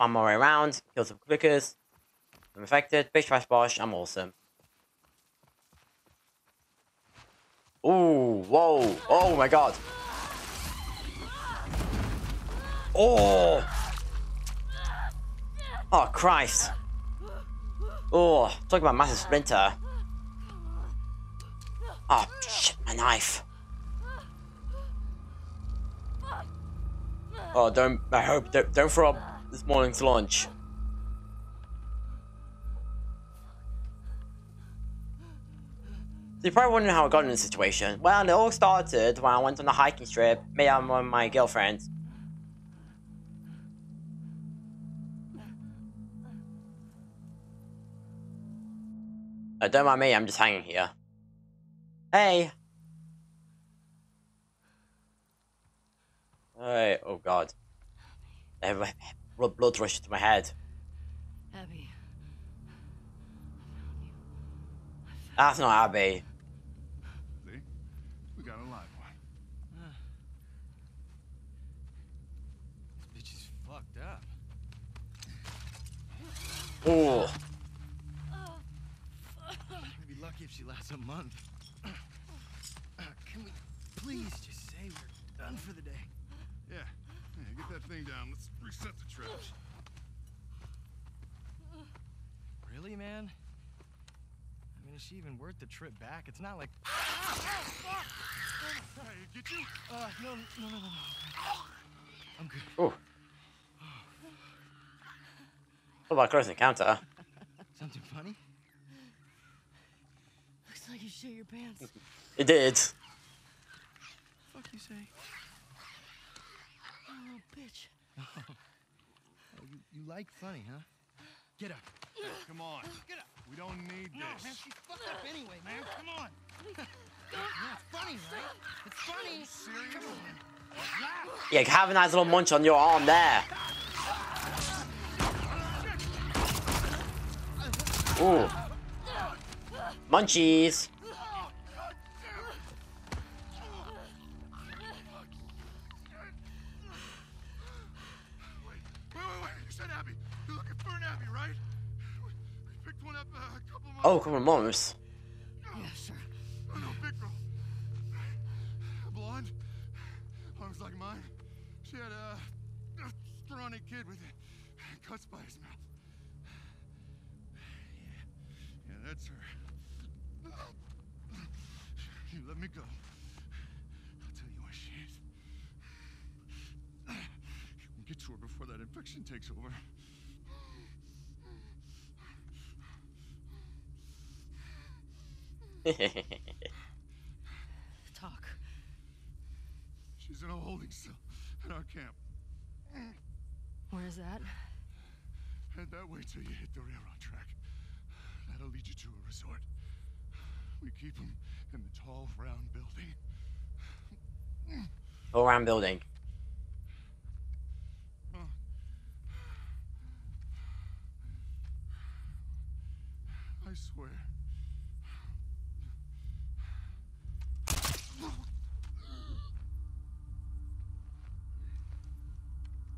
On my way around, kill some clickers. I'm affected, bish bash bosh, I'm awesome. Ooh, whoa, oh my god. Oh! Oh, Christ. Oh, talking about massive splinter. Oh, shit, my knife. Oh, don't, I hope, don't, don't throw up this morning's lunch. So you're probably wondering how I got in this situation. Well, it all started when I went on a hiking trip, and one of my girlfriends. Uh, don't mind me, I'm just hanging here. Hey! Hey, oh god. I have a blood, blood rush to my head. Abby. That's not Abby. See? We got a live one. This bitch is fucked up. Ooh. We'd be lucky if she lasts a month. Can we please just say we're done for the day? Yeah. yeah. Get that thing down. Let's reset the traps. Really, man? I mean, is she even worth the trip back? It's not like. Hey, get you? Uh, no, no, no, no, no. I'm good. Ooh. What about close encounter? Something funny? Looks you shit your pants. It did. Fuck you say? Oh, little bitch. Oh, you, you like funny, huh? Get up. Come on. Get up. We don't need No, this. man, she's fucked up anyway, man. Come on. yeah, it's funny, right? It's funny. Serious? Come on. Yeah, have a nice little munch on your arm there. Ooh. Munchies. Oh, come on, mums. Yeah, sure. Oh, no, big girl. Blonde. Arms like mine. She had a, a scrawny kid with cuts by his mouth. Yeah, yeah, that's her. You let me go. I'll tell you where she is. We'll get to her before that infection takes over. Talk. She's in a holding cell at our camp. Where's that? Head that way till you hit the railroad track. That'll lead you to a resort. We keep them in the tall, round building. All round building. I swear.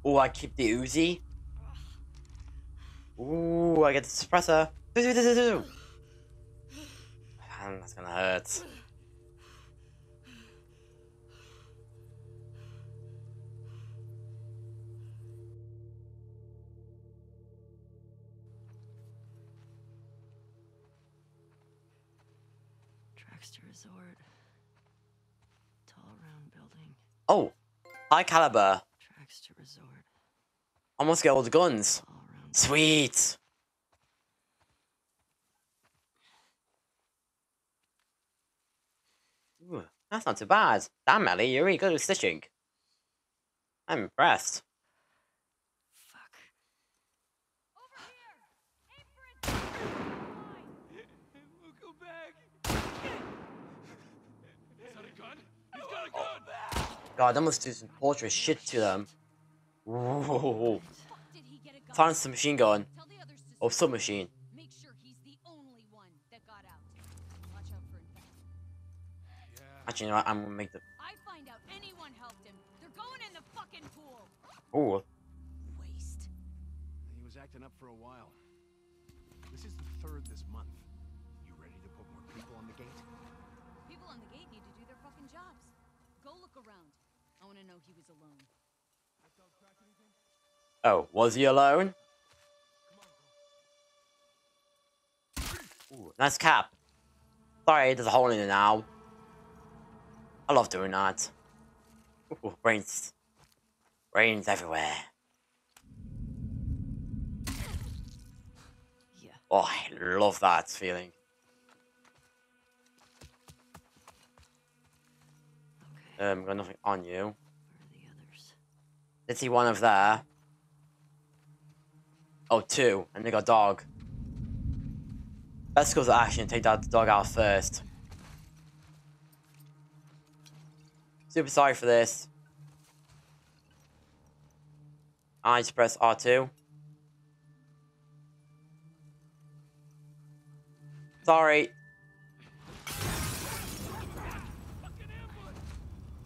Oh, I keep the Uzi. Ooh, I get the suppressor. That's gonna hurt. Oh, high caliber. Traxter Resort. Almost get all the guns. Sweet. Ooh, that's not too bad. Damn, Ellie, you're really good with stitching. I'm impressed. God, that must do some torturous shit to them. Whoa. Did he get a gun? Found some machine gun. Tell the others to Or submachine. make sure he's the only one that got out. Watch out for infected. Actually, you know what? I'm gonna make the. I find out anyone helped him. They're going in the fucking pool. Ooh. Waste. He was acting up for a while. Was alone. Oh, was he alone? Ooh, nice cap. Sorry, there's a hole in it now. I love doing that. Ooh, brains. Brains everywhere. Yeah. Oh, I love that feeling. Okay. Um, got nothing on you. Where are the others? Let's see one of there. Oh, two, and they got dog. Let's go to action and take that dog out first. Super sorry for this. I just press R2. Sorry.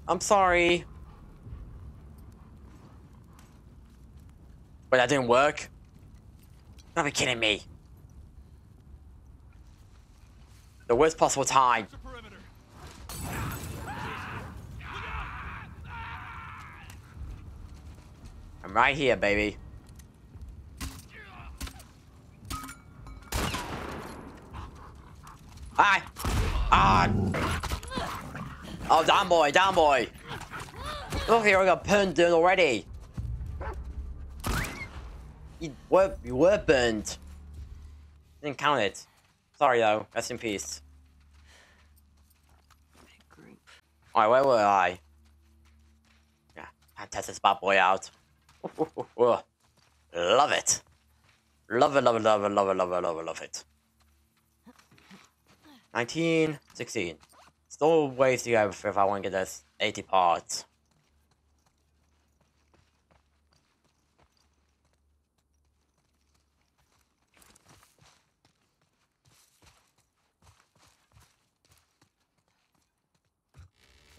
I'm sorry. But that didn't work. Not be kidding me. The worst possible time. I'm right here, baby. Hi. Ah. Oh, down boy, down boy. Look here, I got burned down already. You were, were burned. Didn't count it. Sorry though, rest in peace. Alright, where were I? Yeah, I test this bad boy out. Love it. Love it, love it, love it, love it, love it, love it, love it. 19, 16. Still ways to go if I want to get this 80 parts.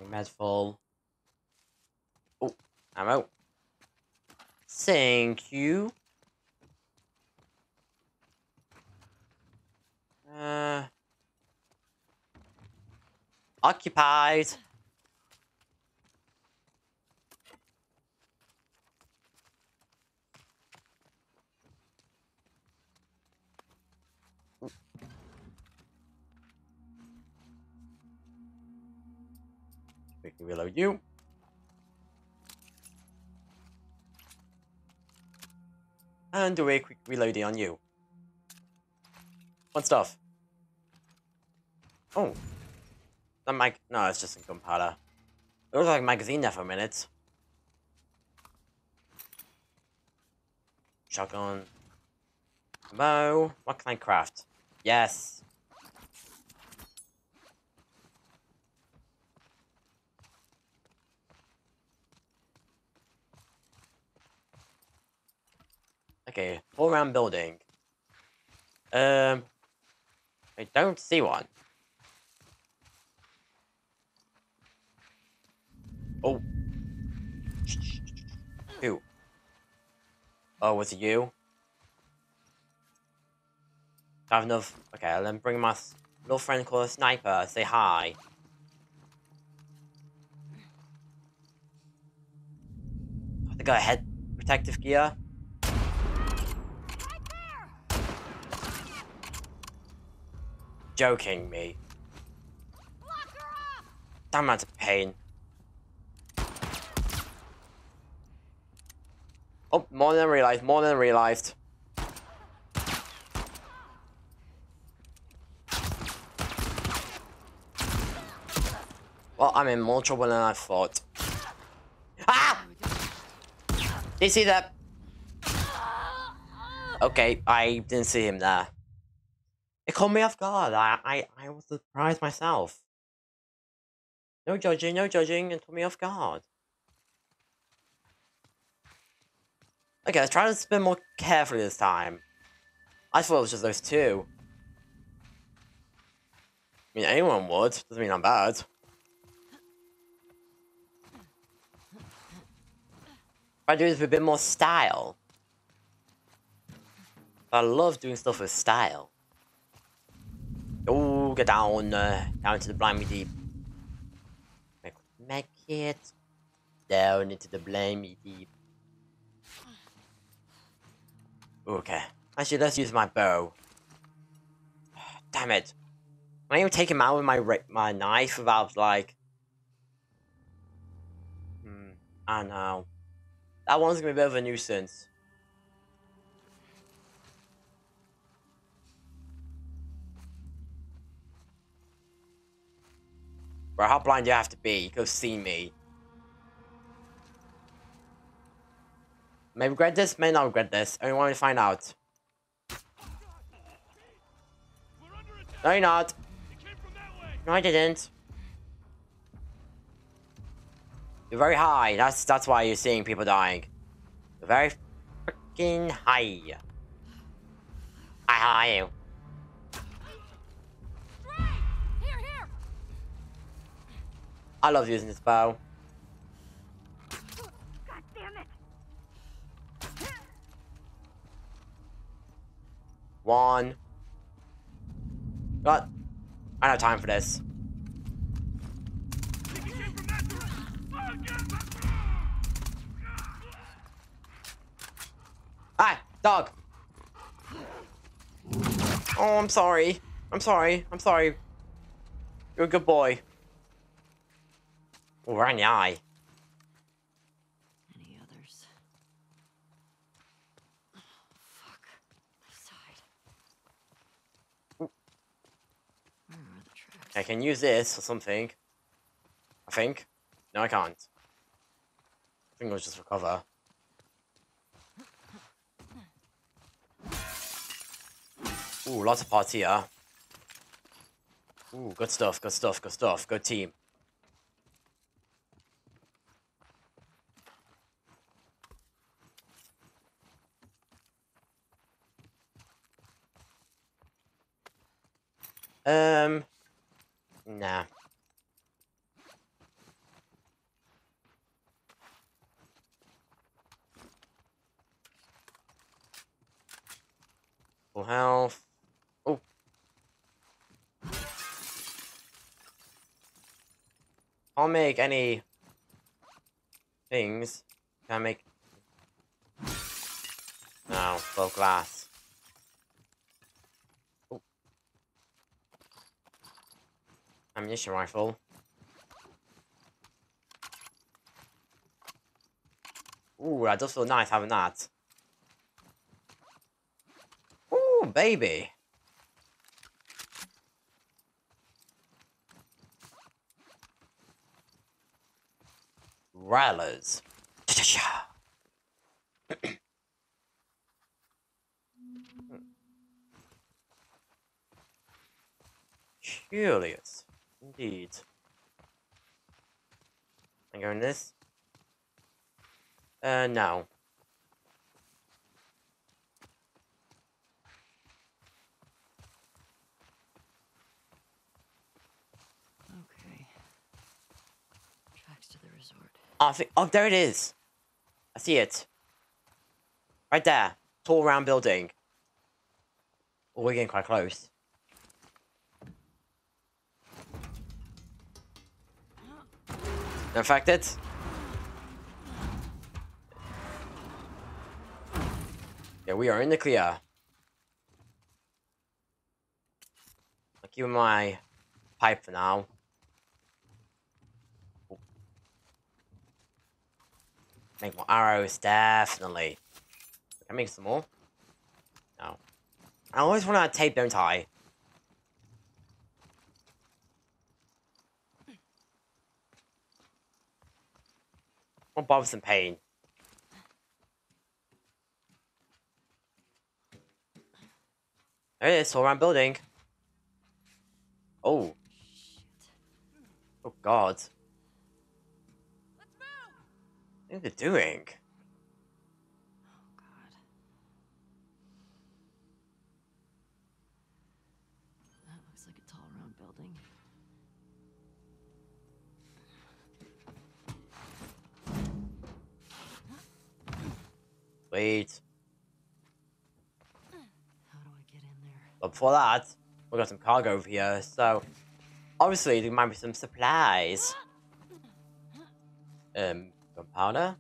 Med full. Oh, ammo. Thank you. Uh, occupied. Reload you. And do a quick reloading on you. Fun stuff. Oh. That mag- no, it's just a gunpowder. It looks like a magazine there for a minute. Shotgun. Bow. What can I craft? Yes. Okay, all round building. Um, I don't see one. Oh. Who? Oh, was it you? I have enough. Okay, let me bring my little friend called a sniper. Say hi. I think I head protective gear. Joking me. Damn, that's a pain. Oh, more than I realized, more than realized. Well, I'm in more trouble than I thought. Ah! Did you see that? Okay, I didn't see him there. It caught me off guard. I, I, I was surprised myself. No judging, no judging, it caught me off guard. Okay, let's try to spin more carefully this time. I thought it was just those two. I mean, anyone would. Doesn't mean I'm bad. I do this with a bit more style. I love doing stuff with style. Get down, uh, down to the blimey deep. Make, make it down into the blimey deep. Okay. Actually, let's use my bow. Damn it. Can I even take him out with my my knife without, like... Hmm. I know. That one's gonna be a bit of a nuisance. Bro, how blind do you have to be? You could have seen me. May regret this, may not regret this. I want to find out. No, you're not. No, I didn't. You're very high. That's that's why you're seeing people dying. You're very freaking high. I high you. I love using this bow. God damn it! One. But I don't have time for this. Ah, dog. Oh, I'm sorry. I'm sorry. I'm sorry. You're a good boy. Oh, right in the eye. Any others? Fuck. My side. Where are the tracks? I can use this or something. I think. No, I can't. I think it was just for cover. Ooh, lots of parts here. Ooh, good stuff, good stuff, good stuff, good team. Um, nah. Full health. Oh. I'll make any things. Can I make? No, full glass. Oh. Ammunition rifle. Ooh, that does feel nice having that. Ooh, baby. Rattlers. Curious. I'm going this. Uh, no. Okay. Tracks to the resort. Oh, I think, oh, there it is. I see it. Right there. Tall round building. Oh, we're getting quite close. Infected? Yeah, we are in the clear. I'll keep my pipe for now. Make more arrows, definitely. Can I make some more? No. I always out of tape, don't I? Bobs and pain. There it is, all around building. Oh. Oh god. What are they doing? Wait. How do I get in there? But before that, we got some cargo over here, so obviously there might be some supplies. Um, gunpowder,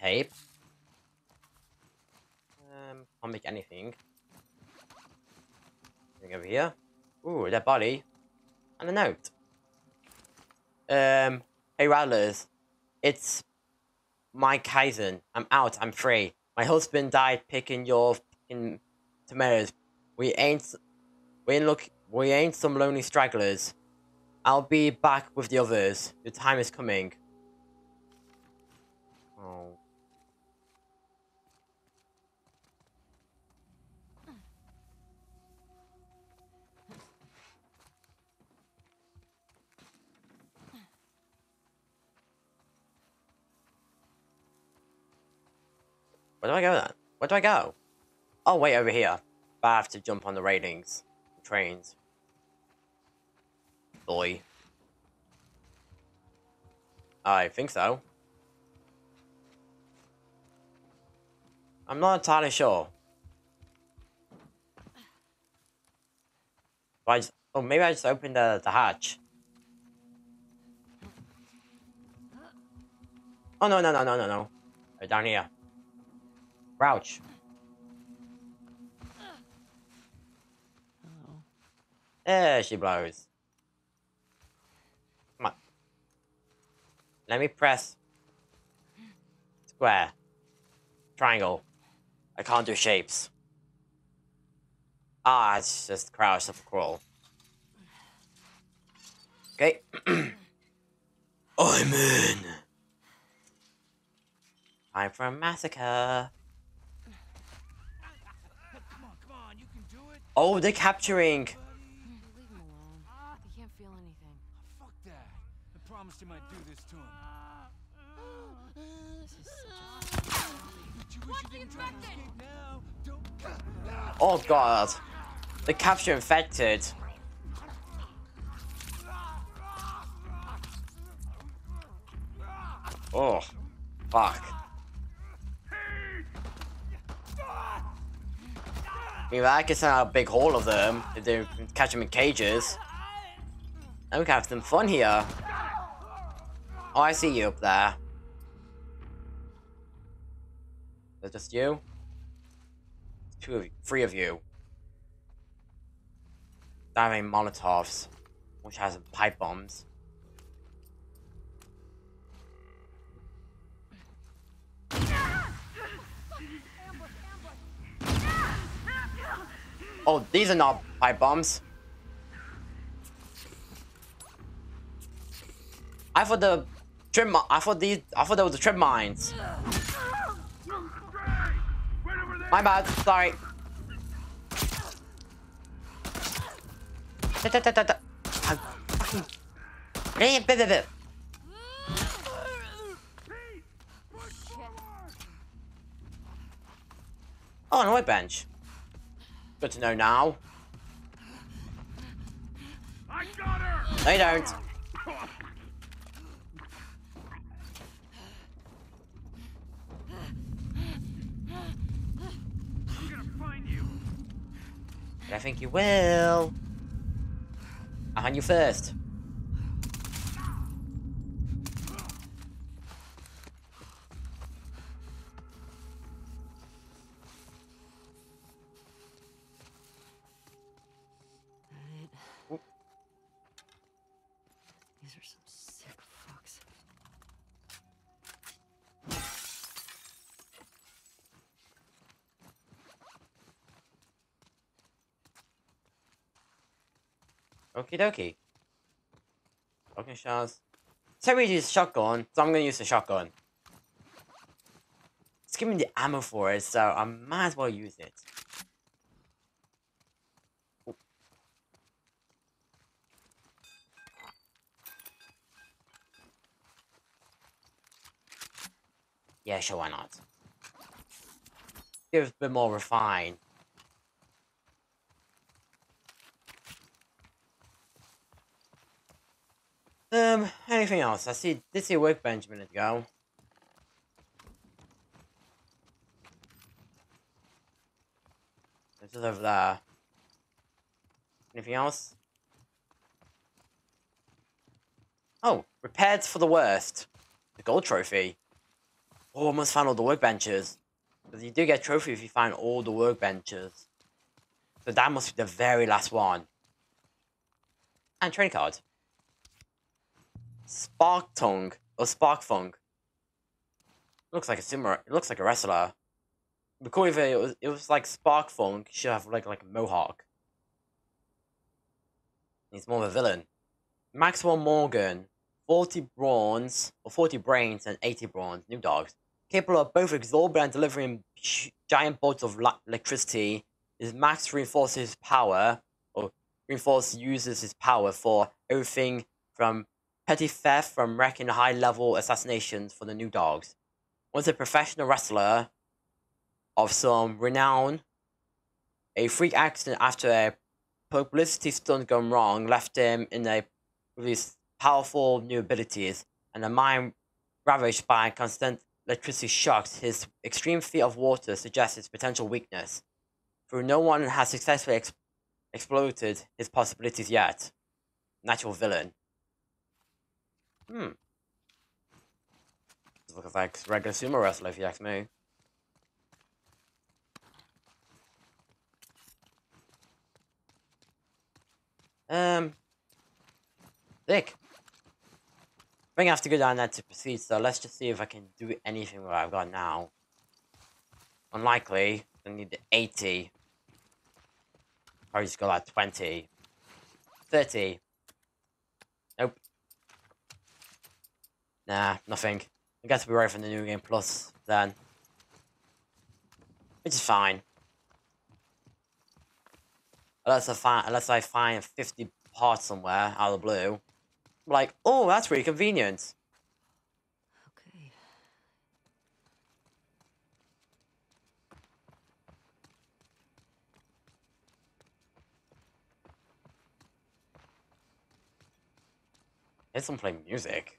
tape. Um, can't make anything. Anything over here? Ooh, that body. And a note. Um, hey Rattlers, it's Mike Kaizen. I'm out, I'm free. My husband died picking your fucking tomatoes. We ain't we ain't look we ain't some lonely stragglers. I'll be back with the others. The time is coming. Where do I go then? Where do I go? Oh, wait, over here. But I have to jump on the railings. Trains. Boy. I think so. I'm not entirely sure. But I just, oh, maybe I just opened the, the hatch. Oh, no, no, no, no, no, no. Right down here. Crouch. Oh. There she blows. Come on. Let me press. Square. Triangle. I can't do shapes. Ah, it's just crouch up crawl. Okay. I'm in. Time for a massacre. Oh, they're capturing. Leave him alone. He can't feel anything. Oh, fuck that. I promised him I'd do this to him. This is such a But you wish you didn't try to escape now. Don't. Oh god. The capture infected. Oh. Fuck. I can send out a big haul of them if they catch them in cages. And we can have some fun here. Oh, I see you up there. Is that just you? Two of you, three of you. Diving Molotovs, which has pipe bombs. Oh, these are not pipe bombs. I thought the trip. I thought these. I thought that was the trip mines. My bad. Sorry. Fucking-. Oh, an white bench. Good to know now. I got her! You don't. I'm gonna find you. I think you will. I'll hand you first. That it? These are some sick fucks. Okie dokie. Okay, shots. Say we use shotgun, so I'm gonna use the shotgun. It's giving me the ammo for it, so I might as well use it. Yeah, sure, why not? Give a bit more refined. Um, anything else? I see, did see a workbench a minute ago. Is over there. Anything else? Oh, repaired for the worst. The gold trophy. Oh, almost found all the workbenches. Because you do get a trophy if you find all the workbenches. So that must be the very last one. And train card. Spark Tongue or Spark Funk. Looks like a similar. It looks like a wrestler. Cool it was. It was like Spark Funk. Should have like like a mohawk. He's more of a villain. Maxwell Morgan, forty bronze or forty brains and eighty bronze. New dogs capable of both absorbing and delivering giant bolts of electricity. His max reinforces power, or reinforce uses his power for everything from petty theft from wrecking high level assassinations for the new dogs. Was a professional wrestler of some renown. A freak accident after a publicity stunt gone wrong left him in a with his powerful new abilities and a mind ravaged by constant electricity shocks. His extreme fear of water suggests his potential weakness. Though no one has successfully ex- exploited his possibilities yet. Natural villain. Hmm. This Looks like regular sumo wrestler, if you ask me. Um. Dick. I think I have to go down there to proceed, so let's just see if I can do anything with what I've got now. Unlikely. I need the 80. Probably just got like 20. 30. Nope. Nah, nothing. I guess we're ready for the new game plus then. Which is fine. Unless I find unless I find 50 parts somewhere out of the blue. I'm like, oh that's really convenient. Okay. Here's some playing music.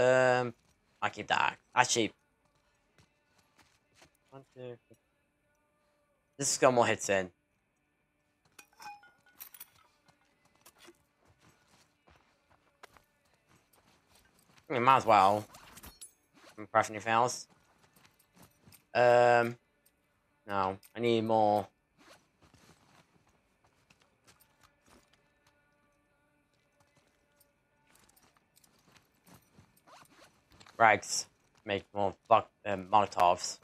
Um, I keep that. Actually, one, two. This has got more hits in. I might as well. I'm pressing anything else? Um, no, I need more. Rags make more um, Molotovs.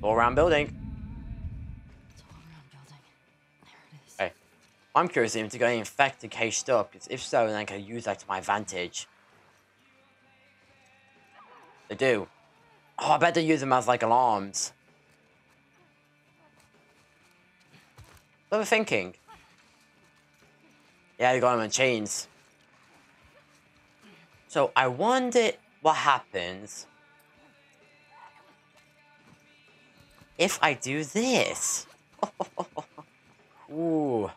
All around building. It's all around building. There it is. Hey, I'm curious even to go the caged up, because if so, then I can use that to my advantage. They do. Oh, I bet they use them as like alarms. What were thinking? Yeah, they got them in chains. So I wonder what happens if I do this. Ooh.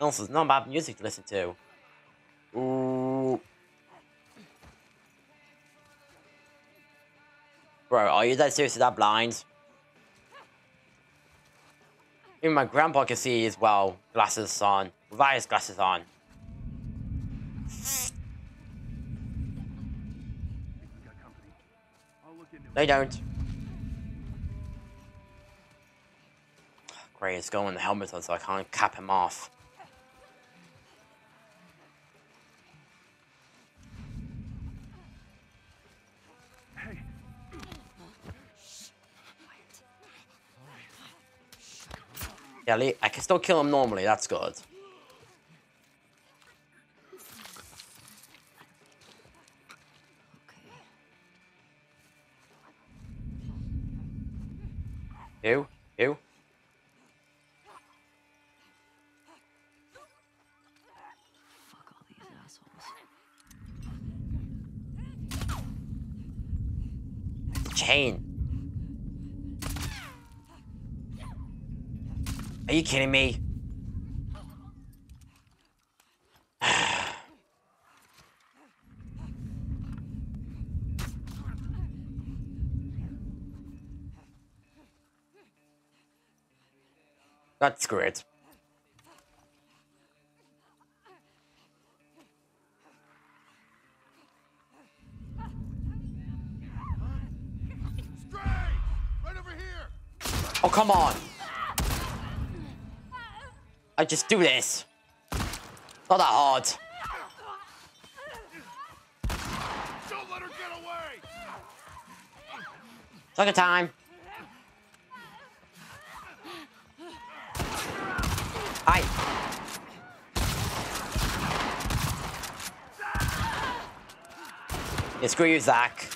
Also, not bad music to listen to. Ooh. Bro, are you that seriously that blind? Even my grandpa can see as well. Glasses on. Without glasses on. They don't. Great, it's going the helmet on so I can't cap him off. Yeah, I can still kill him normally, that's good. You? You? Fuck all these assholes. Chain. Are you kidding me? That's great. Right over here! Oh, come on. I just do this. Not that hard. Don't let her get away! Second time. Hi. Yeah, screw you, Zach.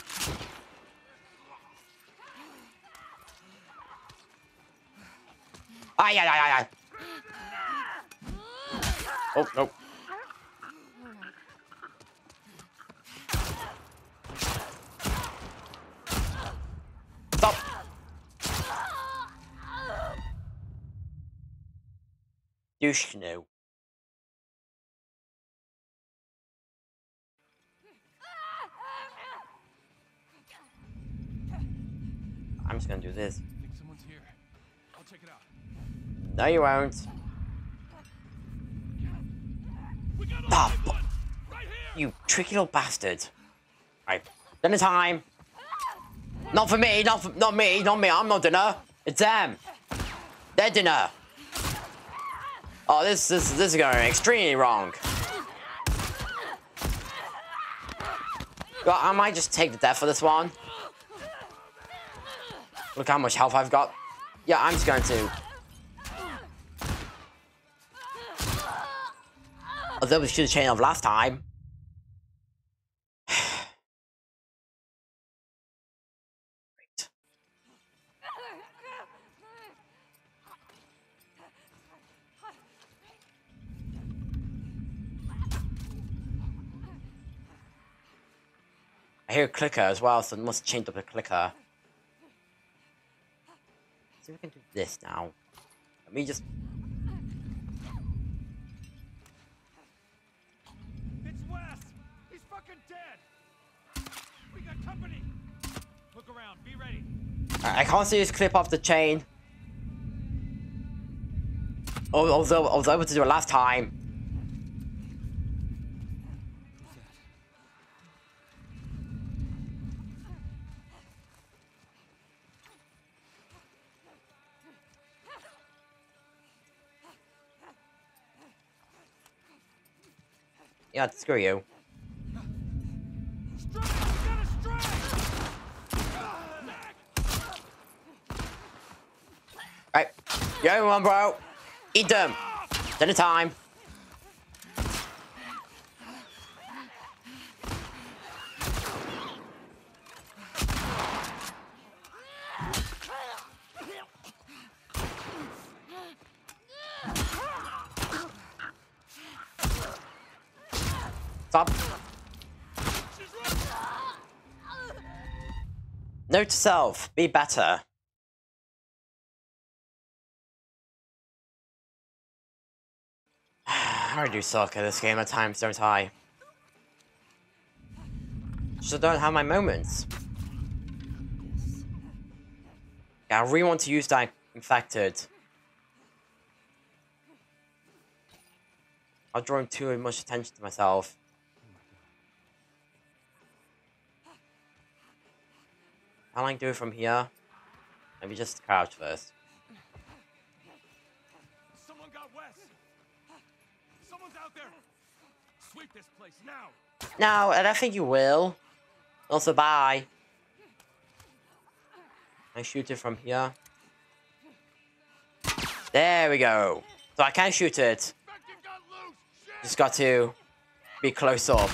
Ay, ay, ay, ay, ay. Oh, no. Stop. Douche canoe. I'm just gonna do this. think someone's here. I'll check it out. No, you won't. Ah, you tricky little bastard. Right, dinner time. Not for me, not for, not me, not me. I'm not dinner. It's them. Their dinner. Oh, this this this is going extremely wrong. God, I might just take the death for this one. Look how much health I've got. Yeah, I'm just going to. Oh, Although we should have changed off last time. I hear a clicker as well, so I must change up the clicker. See if we can do this now. Let me just I can't see this clip off the chain. Al- Although I was able to do it last time. Yeah, screw you. Yo, everyone, bro. Eat them. Dinner time. Stop. Note to self, be better. I do suck at this game at times, don't I? Just don't have my moments. Yeah, I really want to use that infected. I'm drawing too much attention to myself. How do I do it from here? Maybe just crouch first. No, I don't think you will. Also, bye. I shoot it from here. There we go. So I can shoot it. Just got to be close up.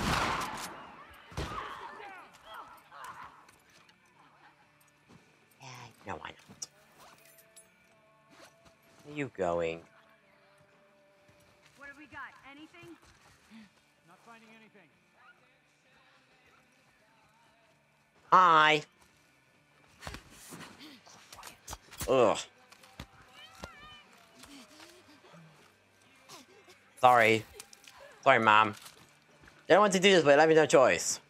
Yeah, no, why not? Where are you going? What have we got? Anything? Not finding anything. Hi. Ugh. Sorry. Sorry, mom. They don't want to do this, but let me no choice.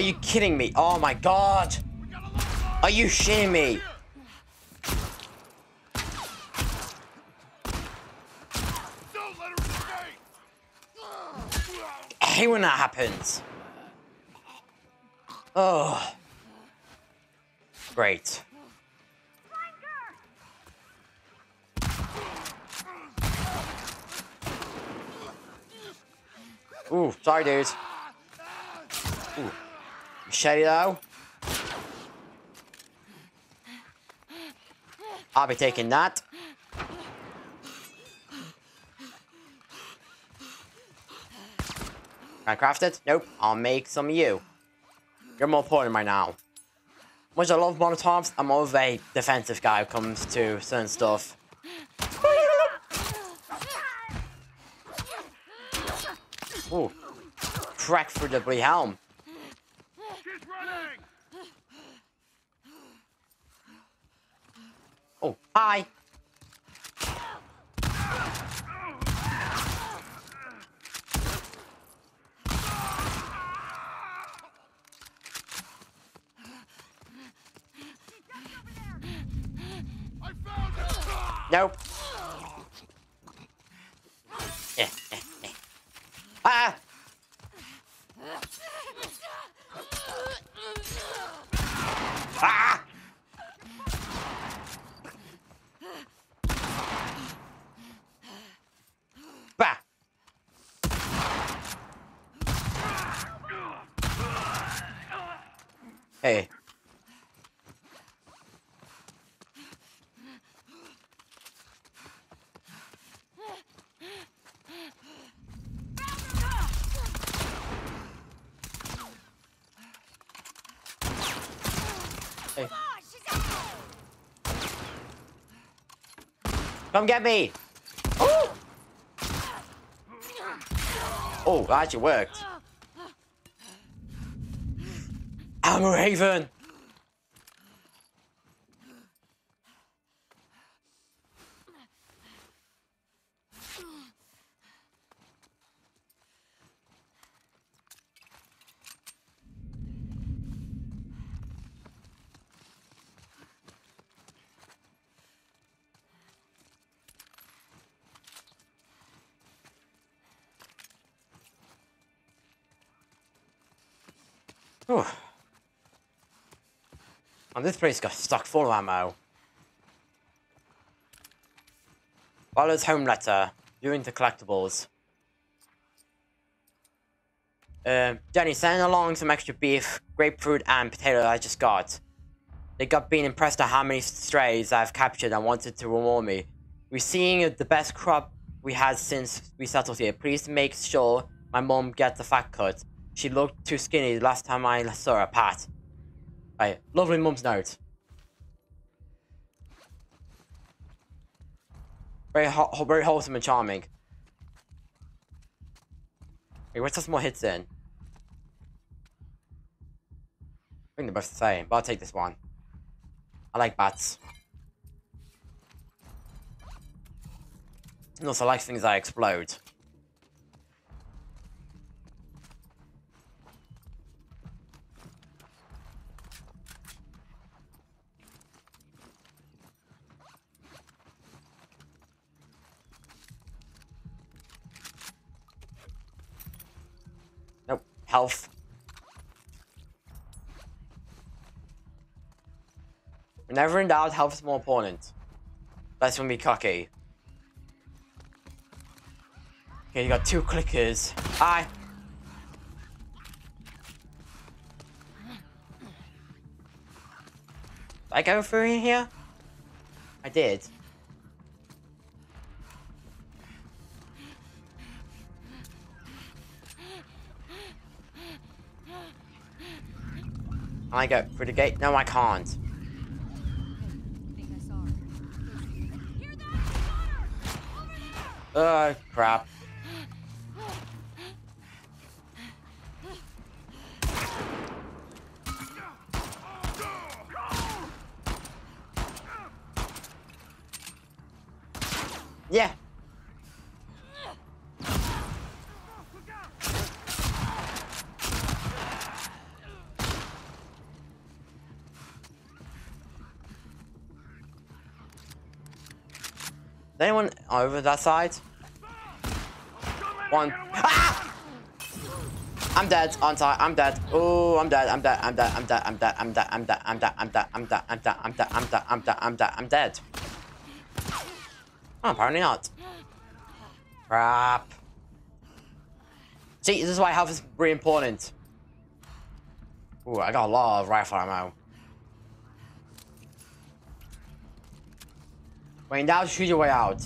Are you kidding me? Oh my god! Are you shitting me? Hate when that happens. Oh. Great. Ooh, sorry, dude. Ooh. Machete, though. I'll be taking that. Can I craft it? Nope. I'll make some of you. You're more important right now. Much I love Molotovs, I'm more of a defensive guy when it comes to certain stuff. Ooh. Crack through the blue helm. She's running! Oh, hi. Nope. Eh, eh, eh. Ah! Ah! Bah! Hey. Hey. Come get me! Oh! Oh, that actually worked. Hammer Haven! Whew. And this place got stuck full of ammo. Waller's home letter. Viewing the collectibles. Um, Jenny, send along some extra beef, grapefruit, and potato I just got. They got being impressed at how many strays I've captured and wanted to reward me. We're seeing the best crop we had since we settled here. Please make sure my mom gets the fat cut. She looked too skinny the last time I saw her, Pat. Right, lovely mum's note. Very, ho very wholesome and charming. Wait, what's some more hits in? I think they're both the same, but I'll take this one. I like bats. And also I like things that explode. Nope. Health. Whenever in doubt, health is more important. That's when we cocky. Okay, you got two clickers. Hi. Did I go through in here? I did. I go through the gate? No, I can't. Oh, crap. Yeah. Is anyone over that side? One. Ah! I'm dead, aren't I? I'm dead. Oh, I'm dead. I'm dead. I'm dead. I'm dead. I'm dead. I'm dead. I'm dead. I'm dead. I'm dead. I'm dead. I'm dead. I'm dead. I'm dead. I'm dead. I'm dead. I'm dead. Oh, apparently not. Crap. See, this is why health is really important. Ooh, I got a lot of rifle ammo. When now shoot your way out.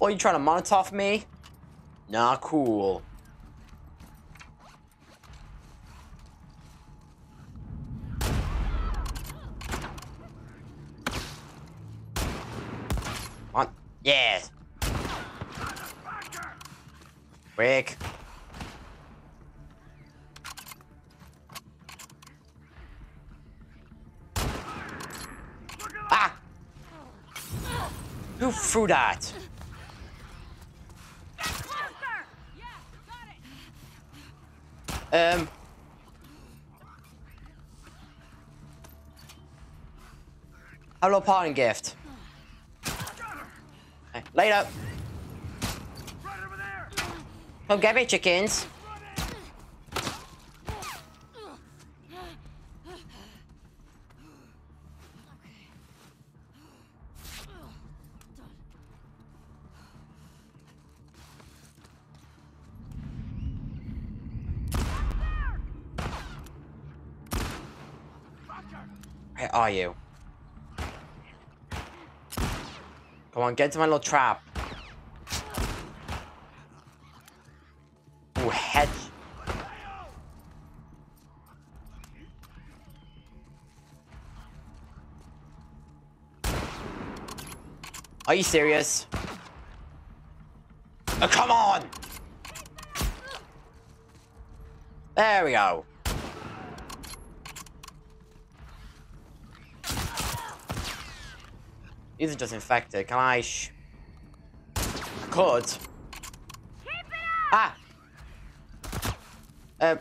Oh, you trying to Molotov me? Nah, cool. On. Yes. Quick. Ah! Who threw that? Um. Hello, parting gift. Later. Come get me, chickens. Where are you? Come on, get into my little trap. Are you serious? Oh, come on! There we go. These are just infected. Can I sh... Could. Ah! Uh...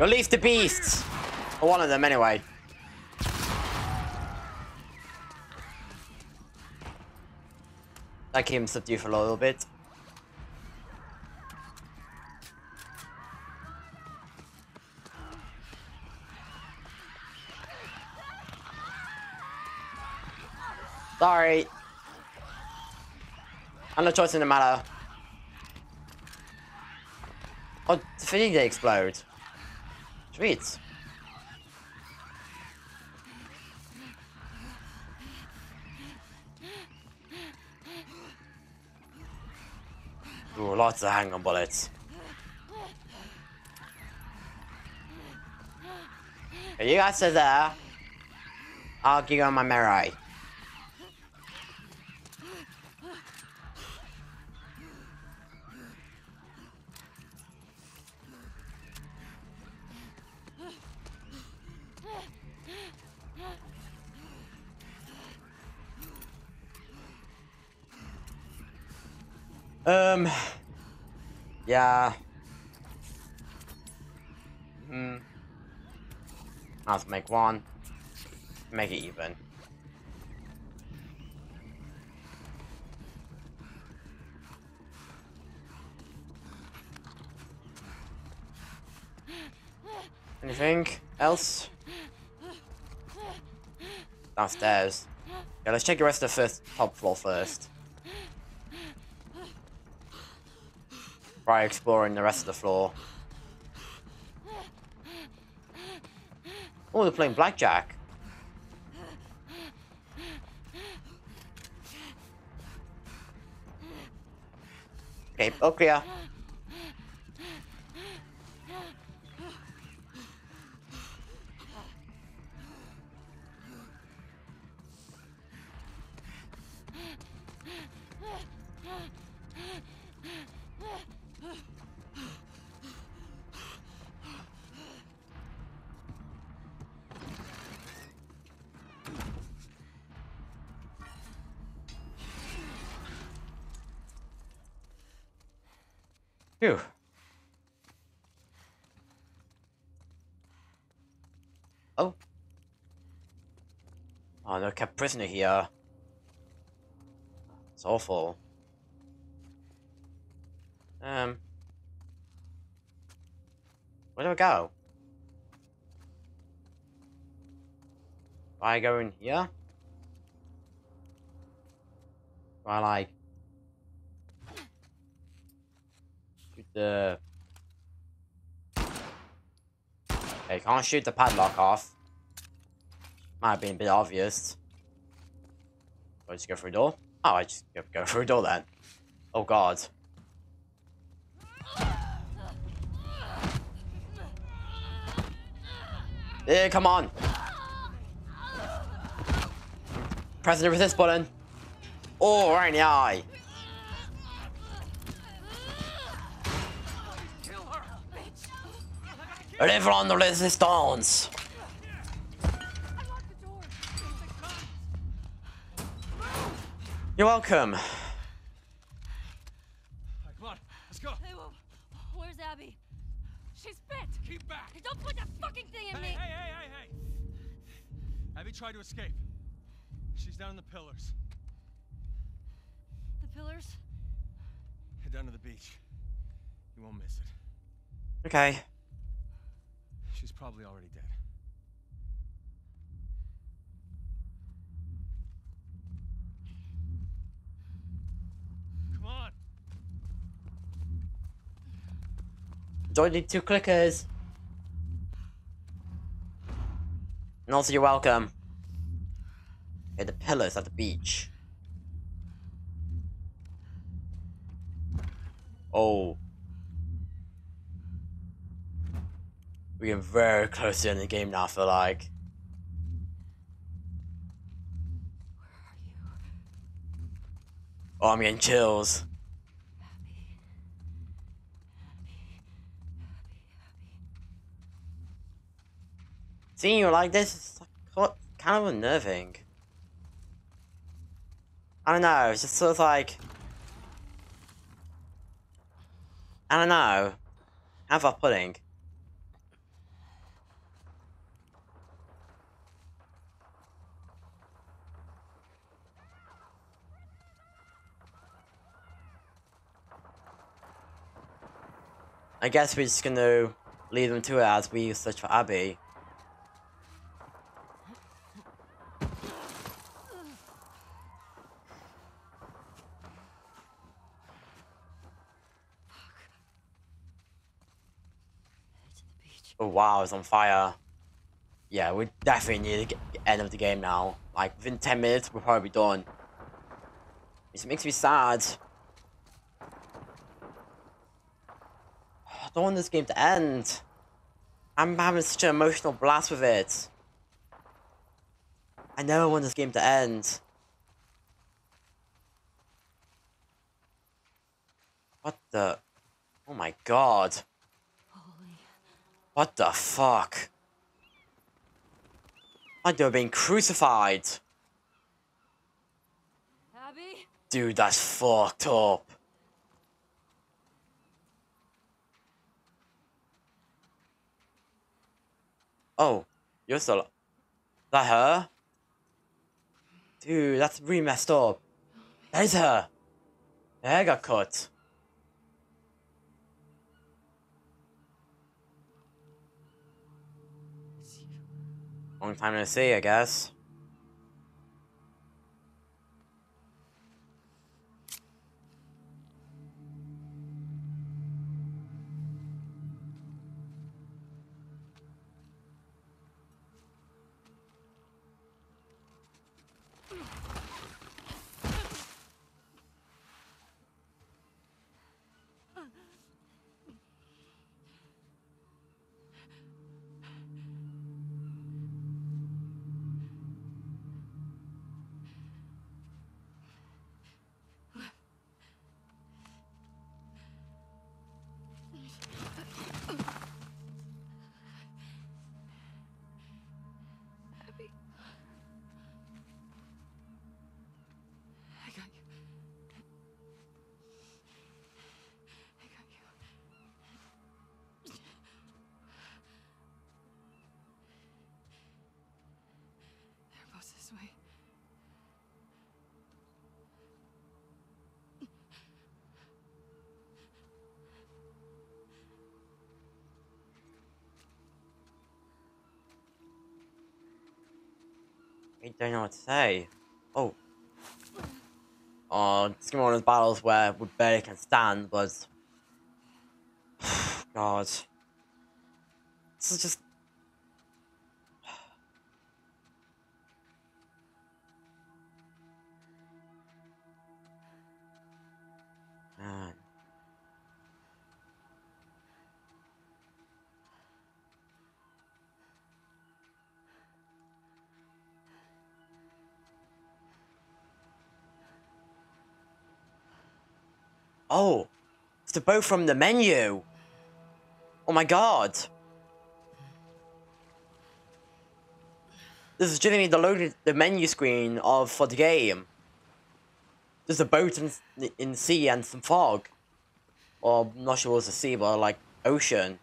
Release the beasts! Or one of them, anyway. That keep him subdued for a little bit. Sorry. I'm no choice in the matter. Oh, fatigue they explode. Sweet. Ooh, lots of hang on bullets. Okay, you guys are there. I'll give you my Mirai. Um. Yeah. Hmm. Let's make one. Make it even. Anything else? Downstairs. Yeah, let's check the rest of the first top floor first. Try exploring the rest of the floor. Oh, they're playing blackjack. Okay, all. Prisoner here. It's awful. Um. Where do I go? Do I go in here? Do I like shoot the Okay, can't shoot the padlock off. Might have been a bit obvious. Do I just go through a door? Oh, I just go, through a door then. Oh god. Yeah, come on. Press the resist button. Oh, right in the eye. Live on the resistance. You're welcome. Come on, let's go. Hey, whoa. Where's Abby? She's bit. Keep back. Hey, don't put that fucking thing in Hey, me. hey, hey, hey, hey. Abby tried to escape. She's down in the pillars. The pillars? Head down to the beach. You won't miss it. Okay. She's probably already dead. Join the two clickers. And also, you're welcome. Okay, the pillars at the beach. Oh. We're getting very close to the end of the game now, I feel like. Oh, I'm getting chills. Seeing you like this is kind of unnerving. I don't know, it's just sort of like... I don't know. How off-putting. I guess we're just gonna leave them to it as we search for Abby. Oh wow, it's on fire. Yeah, we definitely get the end of the game now. Like, within 10 minutes, we'll probably be done. It makes me sad. Don't want this game to end. I'm having such an emotional blast with it. I never want this game to end. What the? Oh my god. What the fuck? Like they were being crucified. Abby? Dude, that's fucked up. Oh, you're still. That her? Dude, that's really messed up. That is her. Her hair got cut. Long time no see, I guess. Don't know what to say. Oh. Oh, it's gonna be one of those battles where we barely can stand, but. God. This is just. Oh, it's the boat from the menu. Oh my god. This is generally the loaded the menu screen of for the game. There's a boat in in sea and some fog. Or not sure was a sea, but like ocean.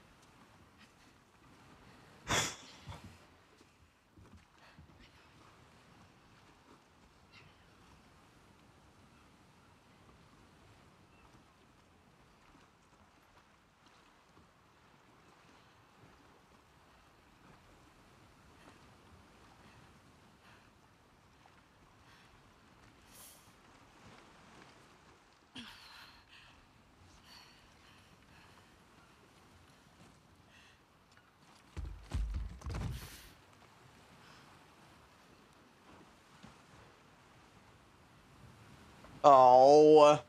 Oh.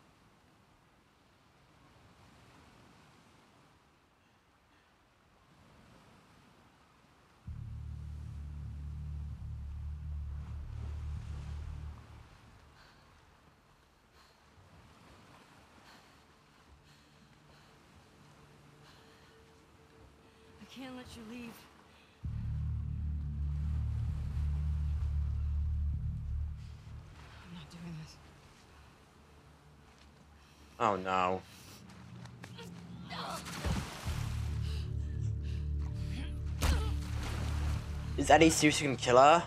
I can't let you leave. Oh no. Is that a suicide killer?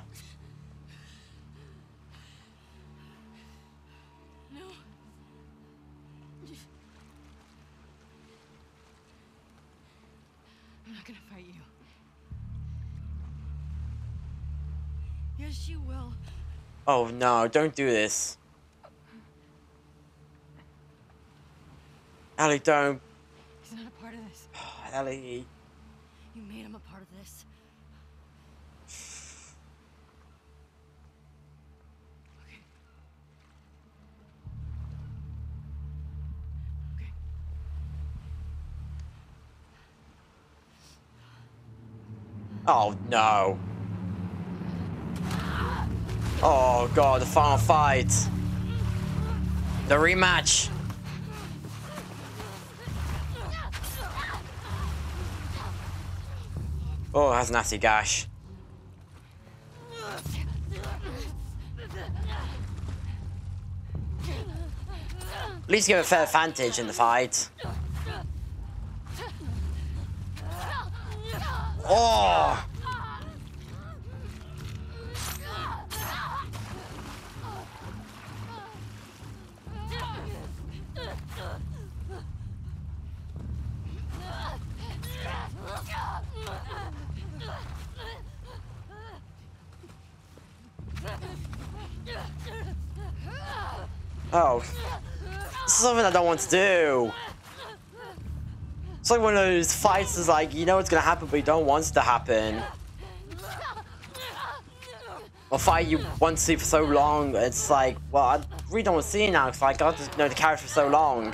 No. I'm not gonna fight you. Yes, you will. Oh no, don't do this. Ellie, don't. He's not a part of this. Ellie. You made him a part of this. Oh no. Oh god, the final fight. The rematch. Oh, that's nasty gash. At least give a fair advantage in the fight. Oh! Oh. This is something I don't want to do. It's like one of those fights is like, you know what's gonna happen, but you don't want it to happen. Or fight you want to see for so long, it's like, well, I really don't want to see it now, because I got to know the character for so long.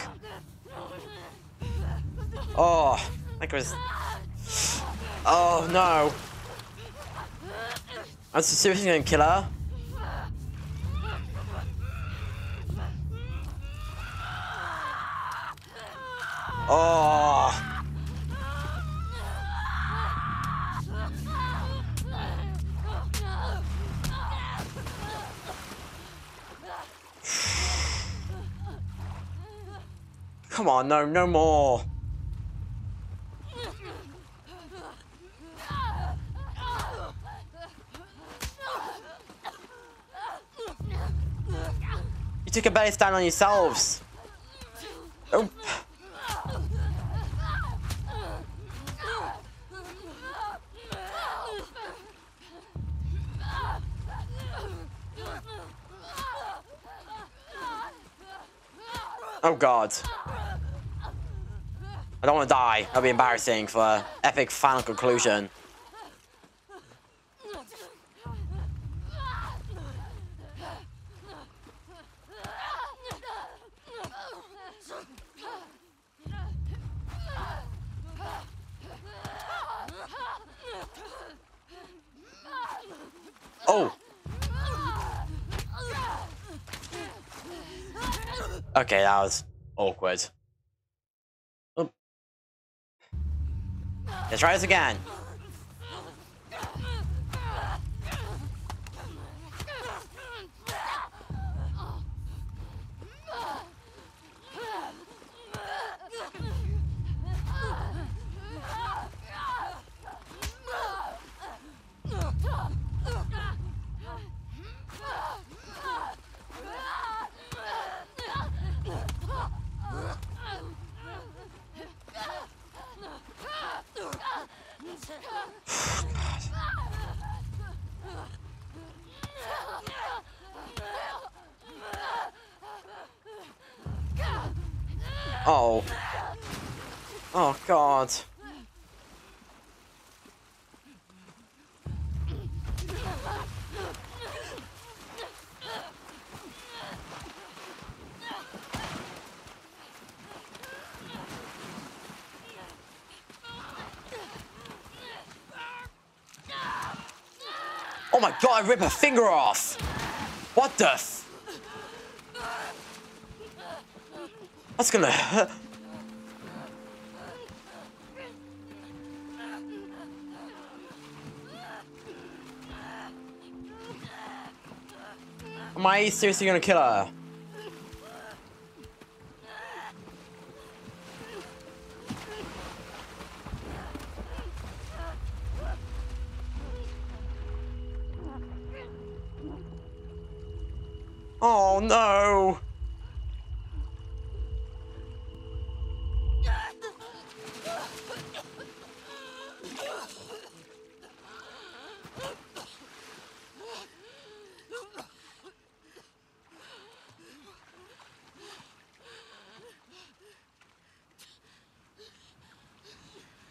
Oh, like it was... Oh, no. I'm seriously gonna kill her? Oh. Come on, no, no more. You took a better stand on yourselves. Oh. Oh god. I don't want to die. That'd be embarrassing for epic final conclusion. Oh! Okay, that was awkward. Oh. Let's try this again. Oh. Oh, God. Oh my god, I rip a finger off! What the f- That's gonna hurt. Am I seriously gonna kill her? Oh no!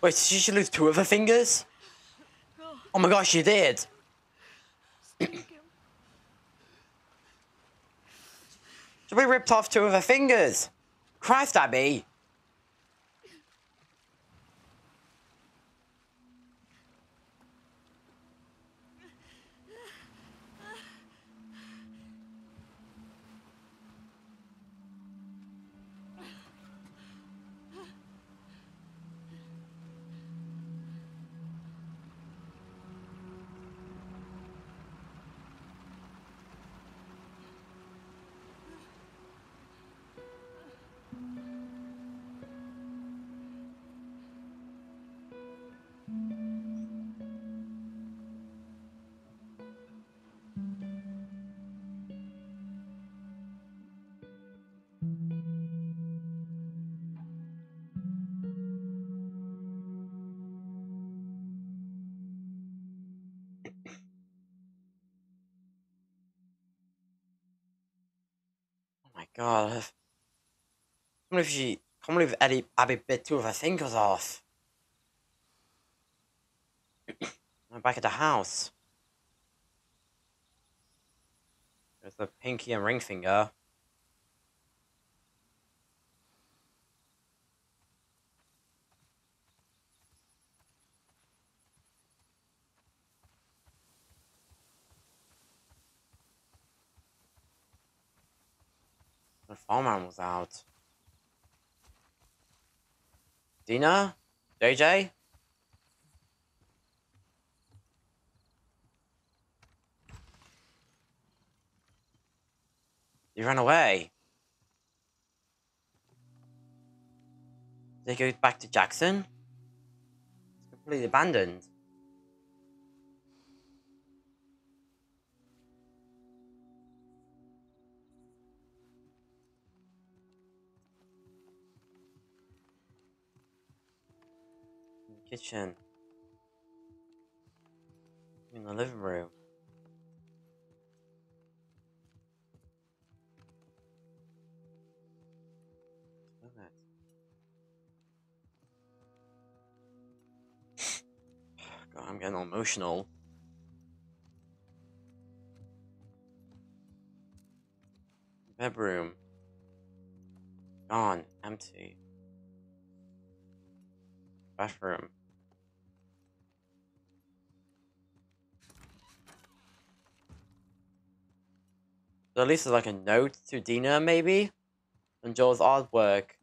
Wait, did she lose two of her fingers? Oh my gosh, she did! She ripped off two of her fingers. Christ, Abby. God. I can't believe she. I can't believe Eddie Abby bit two of her fingers off. I'm back at the house. There's the pinky and ring finger. Farm animals out. Dina? JJ? You ran away. They go back to Jackson? It's completely abandoned. Kitchen. In the living room. God, I'm getting all emotional. Bedroom. Gone. Empty. Bathroom. At least it's like a note to Dina, maybe? And Joel's artwork.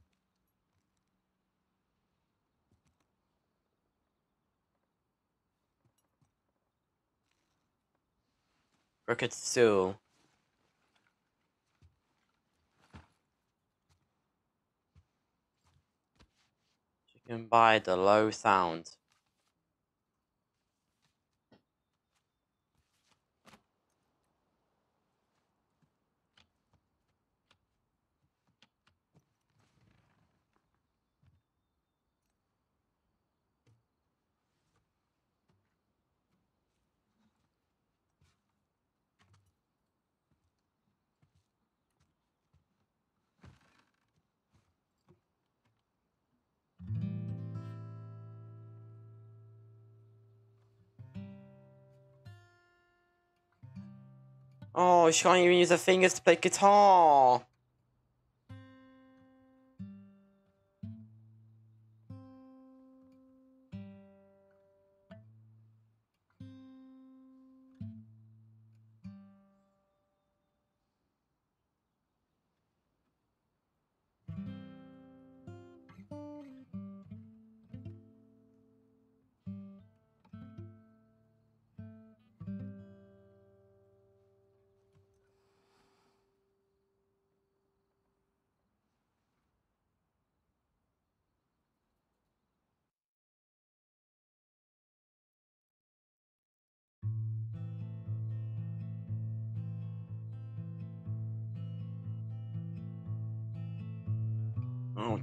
Stool. You can buy the low sound. Oh, she can't even use her fingers to play guitar.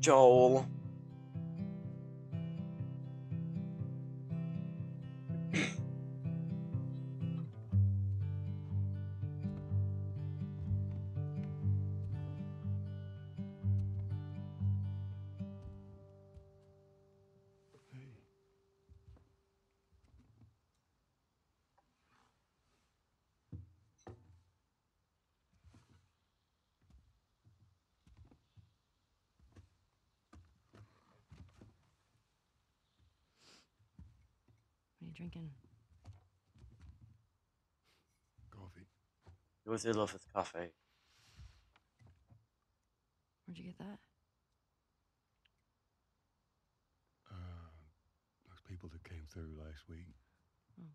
Joel. Drinking? Coffee. He always did love his coffee. Where'd you get that? Uh, those people that came through last week. Oh.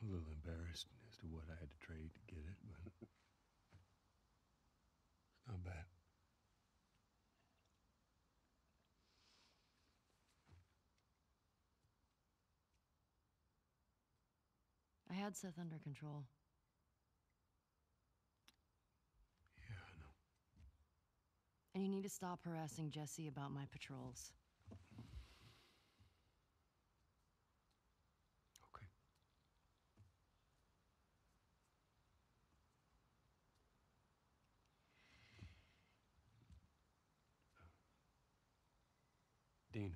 A little embarrassed as to what I had to trade to get it, but it's not bad. I had Seth under control. Yeah, I know. And you need to stop harassing Jesse about my patrols. Okay. Dina.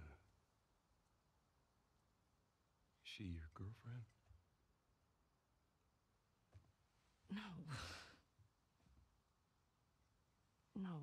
Is she your girlfriend? No. No,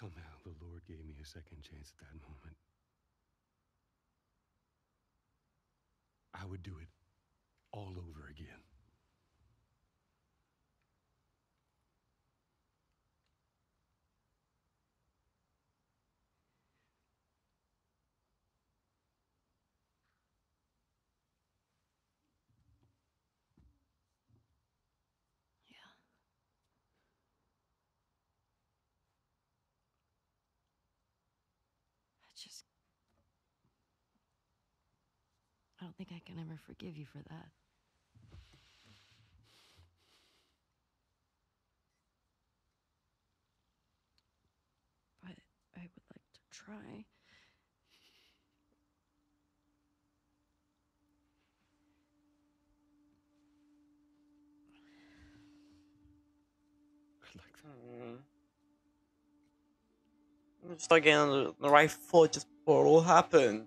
Somehow the Lord gave me a second chance at that moment, I would do it all over again. Just. I don't think I can ever forgive you for that. But I would like to try. I'd like that. Like getting on the, the right foot just before it all happened.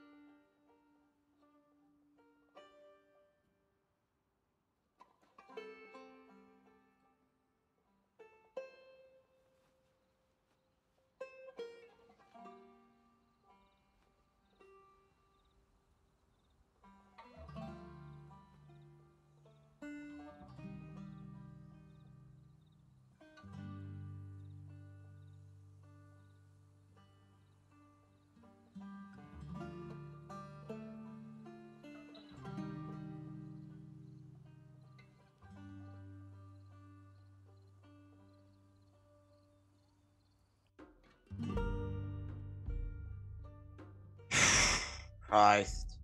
Christ.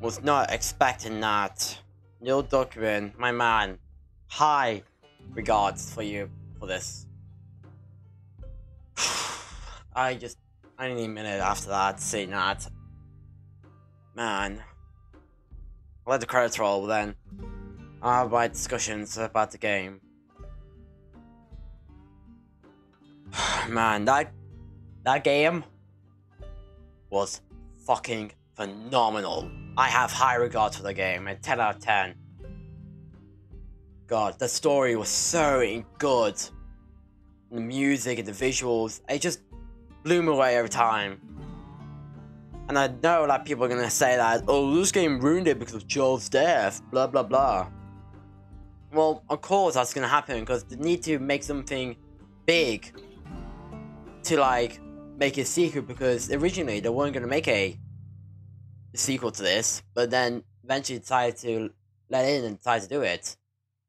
Was not expecting that. Neil Druckmann, my man. High regards for you for this. I just I need a minute after that seeing that. Man. I'll let the credits roll then. I'll have my discussions about the game. Man, that that game was fucking phenomenal. I have high regards for the game, a 10 out of 10. God, the story was so good. The music and the visuals, it just blew me away every time. And I know that people are gonna say that, oh, this game ruined it because of Joel's death, blah blah blah. Well, of course that's gonna happen because they need to make something big to like make a sequel because originally they weren't gonna make a sequel to this, but then eventually decided to let in and decide to do it.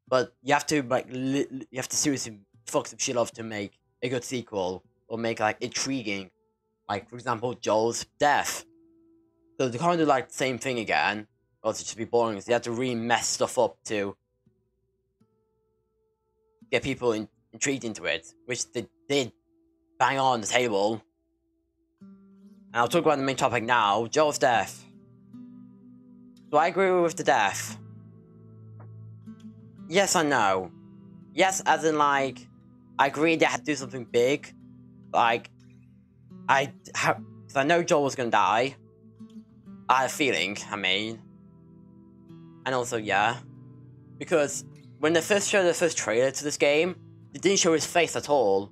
But you have to like li- you have to seriously fuck some shit off to make a good sequel or make like intriguing, like for example Joel's death. So they can't do like the same thing again, or just be boring. So you have to really mess stuff up to get people in- intrigued into it, which they did bang on the table. And I'll talk about the main topic now Joel's death. Do I agree with the death? Yes and no. Yes, as in, like, I agree they had to do something big. Like, I have. I know Joel was gonna die. I had a feeling, I mean. And also, yeah. Because when they first showed the first trailer to this game, they didn't show his face at all.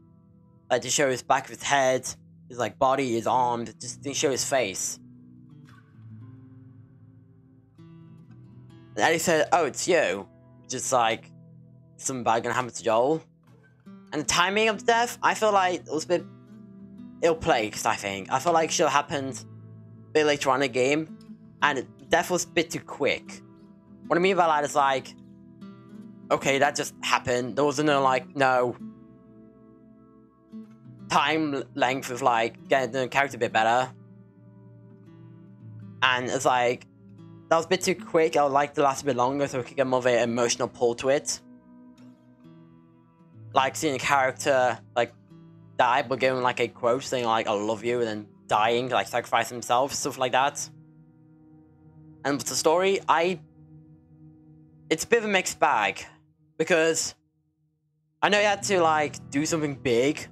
Like, they showed his back of his head, his like body, his arms, just didn't show his face. And Ellie said, "Oh, it's you." Just like something bad gonna happen to Joel. And the timing of the death, I feel like it was a bit ill-placed. I think I feel like should have happened a bit later on in the game, and death was a bit too quick. What I mean by that is like, okay, that just happened. There wasn't no like no time length of like getting the character a bit better. And it's like that was a bit too quick. I would like to last a bit longer so we could get more of an emotional pull to it. Like seeing a character like die but giving like a quote saying like I love you and then dying, like sacrifice himself, stuff like that. And with the story, I it's a bit of a mixed bag. Because I know you had to like do something big.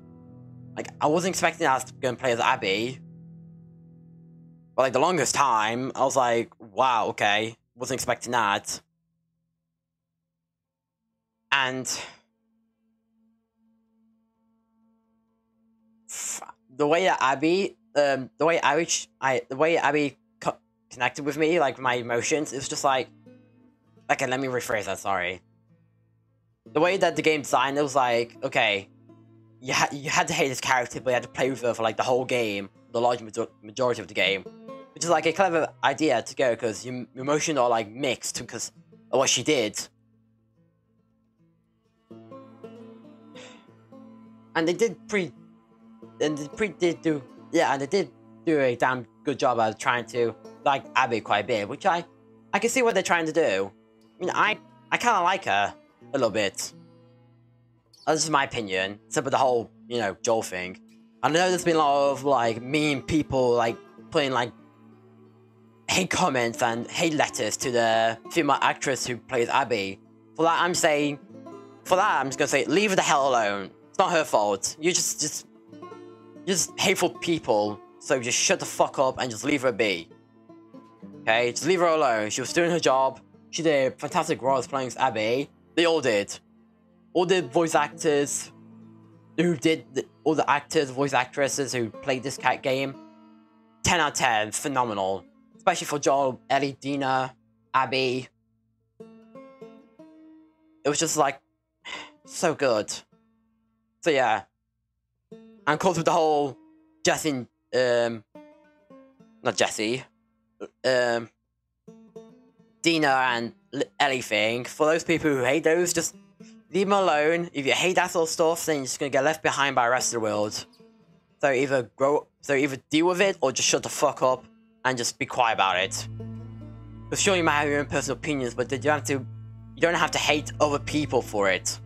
Like I wasn't expecting us to go and play as Abby. But like the longest time, I was like, wow, okay. Wasn't expecting that. And the way that Abby, um, the way Abby, I, the way Abby co- connected with me, like my emotions, it was just like, okay, let me rephrase that. Sorry. The way that the game designed, it was like, okay, you had you had to hate this character, but you had to play with her for like the whole game, the large major- majority of the game, which is like a clever idea to go because your emotions are like mixed because of what she did. And they did pre, and they pre did do yeah, and they did do a damn good job of trying to like Abby quite a bit, which I I can see what they're trying to do. I mean, I I kind of like her a little bit. Uh, That's just my opinion. Except for the whole, you know, Joel thing. I know there's been a lot of like mean people like putting like hate comments and hate letters to the female actress who plays Abby. For that, I'm saying, for that, I'm just gonna say, leave her the hell alone. It's not her fault. You just, just, just hateful people. So just shut the fuck up and just leave her be. Okay, just leave her alone. She was doing her job. She did fantastic roles playing Abby. They all did. All the voice actors who did the, all the actors, voice actresses who played this cat game. 10 out of 10, phenomenal. Especially for Joel, Ellie, Dina, Abby. It was just like so good. So yeah. And of course with the whole Jesse um not Jesse. Um Dina and Ellie thing. For those people who hate those, just leave them alone. If you hate that sort of stuff, then you're just gonna get left behind by the rest of the world. So either grow, so either deal with it or just shut the fuck up and just be quiet about it. Because sure you might have your own personal opinions, but you don't have to, you don't have to hate other people for it.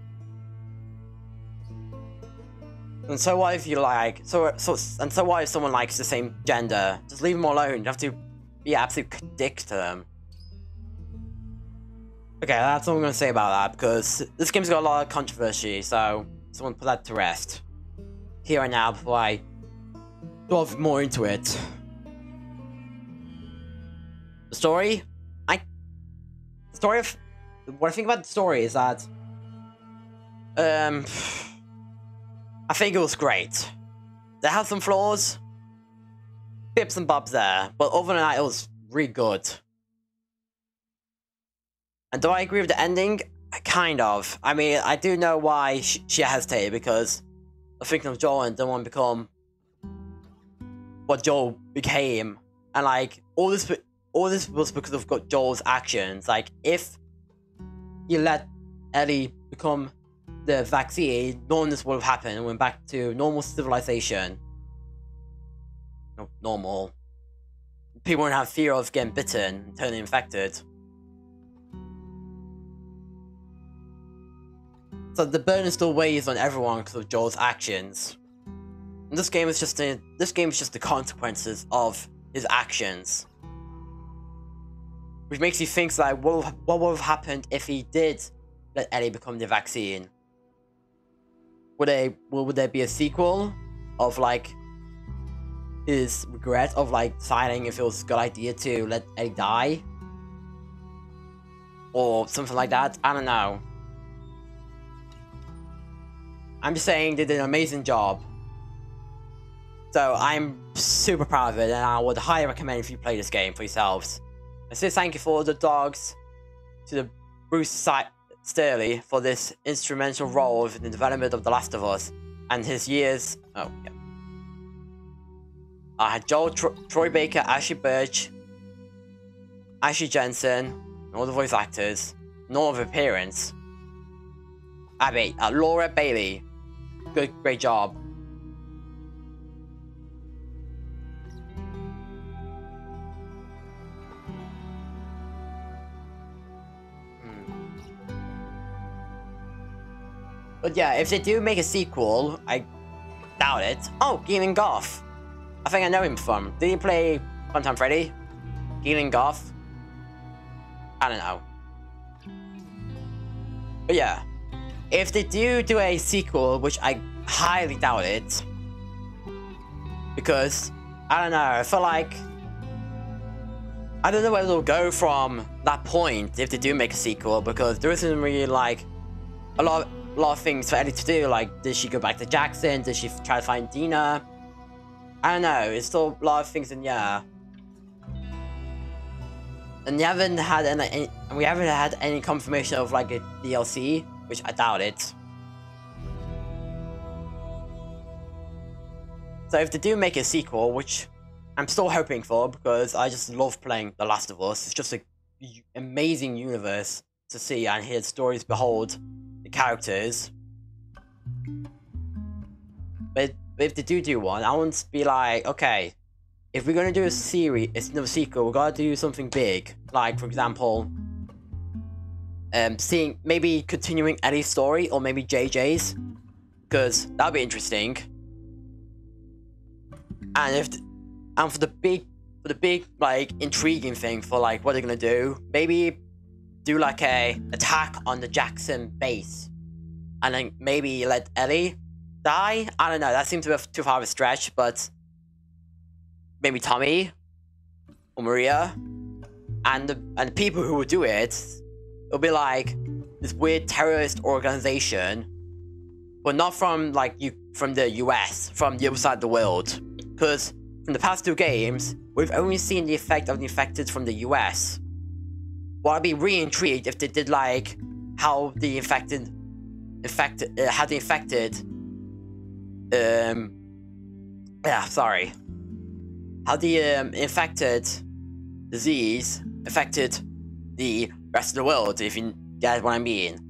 And so what if you like, so so and so what if someone likes the same gender? Just leave them alone. You have to be an absolute dick to them. Okay, that's all I'm gonna say about that because this game's got a lot of controversy, so someone put that to rest. Here and now before I delve more into it. The story? I the story of what I think about the story is that um I think it was great. They had some flaws, bips and bobs there, but that, it was really good. And do I agree with the ending? Kind of. I mean, I do know why she, hesitated because I think of Joel and didn't want to become what Joel became. And like all this, all this was because of got Joel's actions. Like if you let Ellie become the vaccine, none of this would have happened and went back to normal civilization. Normal. People wouldn't have fear of getting bitten and turning infected. So the burden still weighs on everyone because of Joel's actions. And this game is just a, this game is just the consequences of his actions. Which makes you think like what what would have happened if he did let Ellie become the vaccine? Would they would there be a sequel of like his regret of like deciding if it was a good idea to let Ellie die? Or something like that? I don't know. I'm just saying they did an amazing job. So I'm super proud of it and I would highly recommend if you play this game for yourselves. I say thank you for the dogs, to the Bruce Straley for this instrumental role in the development of The Last of Us and his years. Oh, yeah. I had Joel, Tro Troy Baker, Ashly Burch, Ashley Johnson, all the voice actors, no of appearance. Abby, uh, Laura Bailey, good, great job. Hmm. But yeah, if they do make a sequel, I doubt it. Oh, Kellen Goff. I think I know him from. Did he play Funtime Freddy? Kellen Goff? I don't know. But yeah, if they do do a sequel, which I highly doubt it, because I don't know, I feel like I don't know where they'll go from that point if they do make a sequel, because there isn't really like a lot, a lot of things for Ellie to do. Like, did she go back to Jackson? Did she try to find Dina? I don't know. It's still a lot of things in yeah. And we haven't had any, any we haven't had any confirmation of like a DLC which I doubt it. So if they do make a sequel, which I'm still hoping for because I just love playing The Last of Us, it's just an amazing universe to see and hear stories behold the characters. But if they do do one, I want to be like, okay, if we're gonna do a series, it's no sequel, we gotta do something big. Like, for example, um, seeing maybe continuing Ellie's story or maybe JJ's, because that'd be interesting. And if the, and for the big for the big like intriguing thing for like what they're gonna do, maybe do like a attack on the Jackson base, and then maybe let Ellie die. I don't know. That seems to be too far of a stretch, but maybe Tommy or Maria and the and the people who would do it it'll be like this weird terrorist organization, but not from like you from the US, from the other side of the world. Because from the past two games, we've only seen the effect of the infected from the US. Well, I'd be really intrigued if they did like how the infected, infected, uh, how the infected, um, yeah, sorry, how the um, infected disease affected the rest of the world, if you get what I mean.